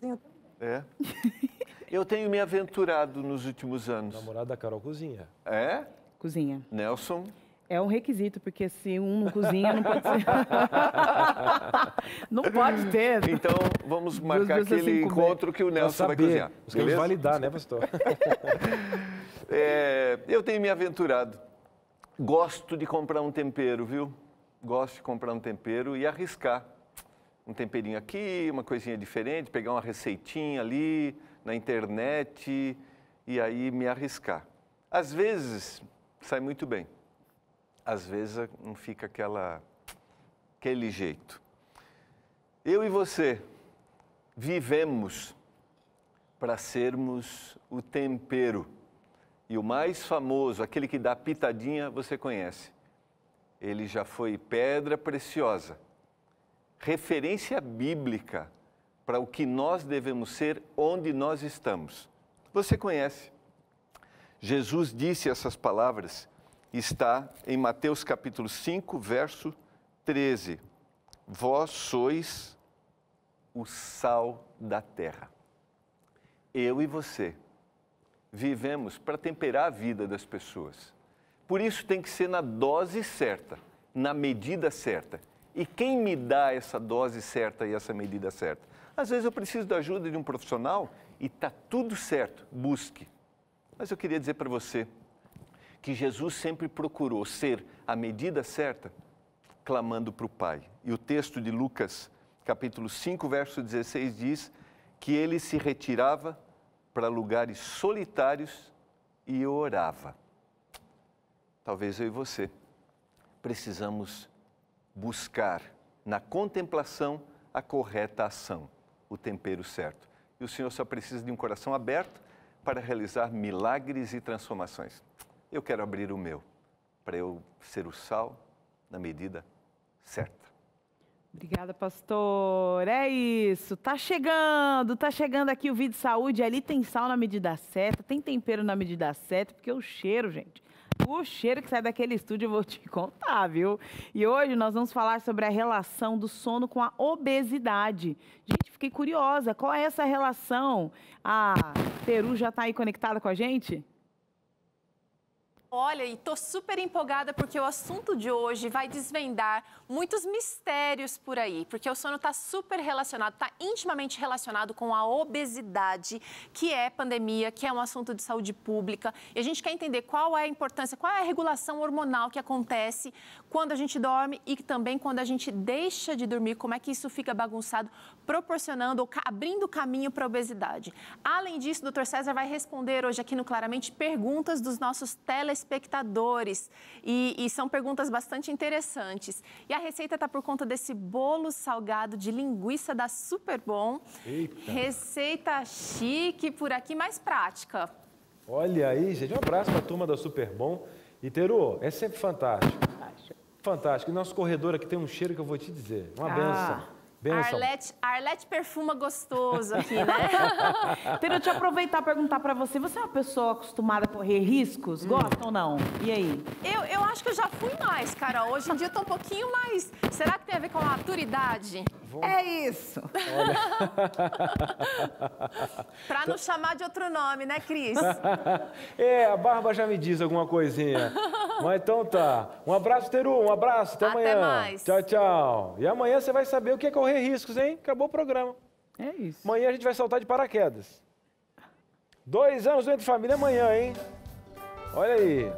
Cozinho É? *laughs* Eu tenho me aventurado nos últimos anos. Namorada da Carol cozinha. É? Cozinha. Nelson? É um requisito, porque se um não cozinha, não pode ser. *laughs* não pode ter. Então vamos marcar aquele encontro que o Nelson vai cozinhar. Queremos beleza? validar, né, pastor? *laughs* É, eu tenho me aventurado. Gosto de comprar um tempero, viu? Gosto de comprar um tempero e arriscar. Um temperinho aqui, uma coisinha diferente, pegar uma receitinha ali na internet e aí me arriscar. Às vezes sai muito bem. Às vezes não fica aquela aquele jeito. Eu e você vivemos para sermos o tempero. E o mais famoso, aquele que dá pitadinha, você conhece. Ele já foi pedra preciosa, referência bíblica para o que nós devemos ser onde nós estamos. Você conhece. Jesus disse essas palavras, está em Mateus capítulo 5, verso 13. Vós sois o sal da terra. Eu e você vivemos para temperar a vida das pessoas. Por isso tem que ser na dose certa, na medida certa. E quem me dá essa dose certa e essa medida certa? Às vezes eu preciso da ajuda de um profissional e está tudo certo, busque. Mas eu queria dizer para você que Jesus sempre procurou ser a medida certa, clamando para o Pai. E o texto de Lucas, capítulo 5, verso 16, diz que ele se retirava para lugares solitários e orava. Talvez eu e você precisamos buscar na contemplação a correta ação, o tempero certo. E o Senhor só precisa de um coração aberto para realizar milagres e transformações. Eu quero abrir o meu, para eu ser o sal na medida certa. Obrigada, pastor. É isso. Tá chegando, tá chegando aqui o vídeo saúde. Ali tem sal na medida certa, tem tempero na medida certa, porque o cheiro, gente. O cheiro que sai daquele estúdio eu vou te *laughs* contar, viu? E hoje nós vamos falar sobre a relação do sono com a obesidade. Gente, fiquei curiosa, qual é essa relação? A Peru já está aí conectada com a gente? Olha, e tô super empolgada porque o assunto de hoje vai desvendar muitos mistérios por aí, porque o sono está super relacionado, está intimamente relacionado com a obesidade, que é pandemia, que é um assunto de saúde pública. E a gente quer entender qual é a importância, qual é a regulação hormonal que acontece quando a gente dorme e também quando a gente deixa de dormir, como é que isso fica bagunçado, proporcionando ou abrindo caminho para a obesidade. Além disso, o doutor César vai responder hoje aqui no Claramente perguntas dos nossos telespectadores telespectadores. E, e são perguntas bastante interessantes. E a receita está por conta desse bolo salgado de linguiça da Super Bom. Eita. Receita chique por aqui, mais prática. Olha aí, gente. Um abraço para a turma da Super Bom. E Teru, é sempre fantástico. Fantástico. E nosso corredor aqui tem um cheiro que eu vou te dizer. Uma Ah. benção. Benção. Arlete, Arlete perfuma gostoso aqui, né? *laughs* Quero te aproveitar e perguntar para você, você é uma pessoa acostumada a correr riscos? Gosta ou não? E aí? Eu, eu acho que eu já fui mais, cara. Hoje em dia eu tô um pouquinho mais. Será que tem a ver com a maturidade? É isso. *laughs* Pra não chamar de outro nome, né, Cris? *laughs* é, a barba já me diz alguma coisinha. Mas então tá. Um abraço, Teru. Um abraço. Até, Até amanhã. mais. Tchau, tchau. E amanhã você vai saber o que é correr riscos, hein? Acabou o programa. É isso. Amanhã a gente vai saltar de paraquedas. Dois anos dentro de família amanhã, hein? Olha aí.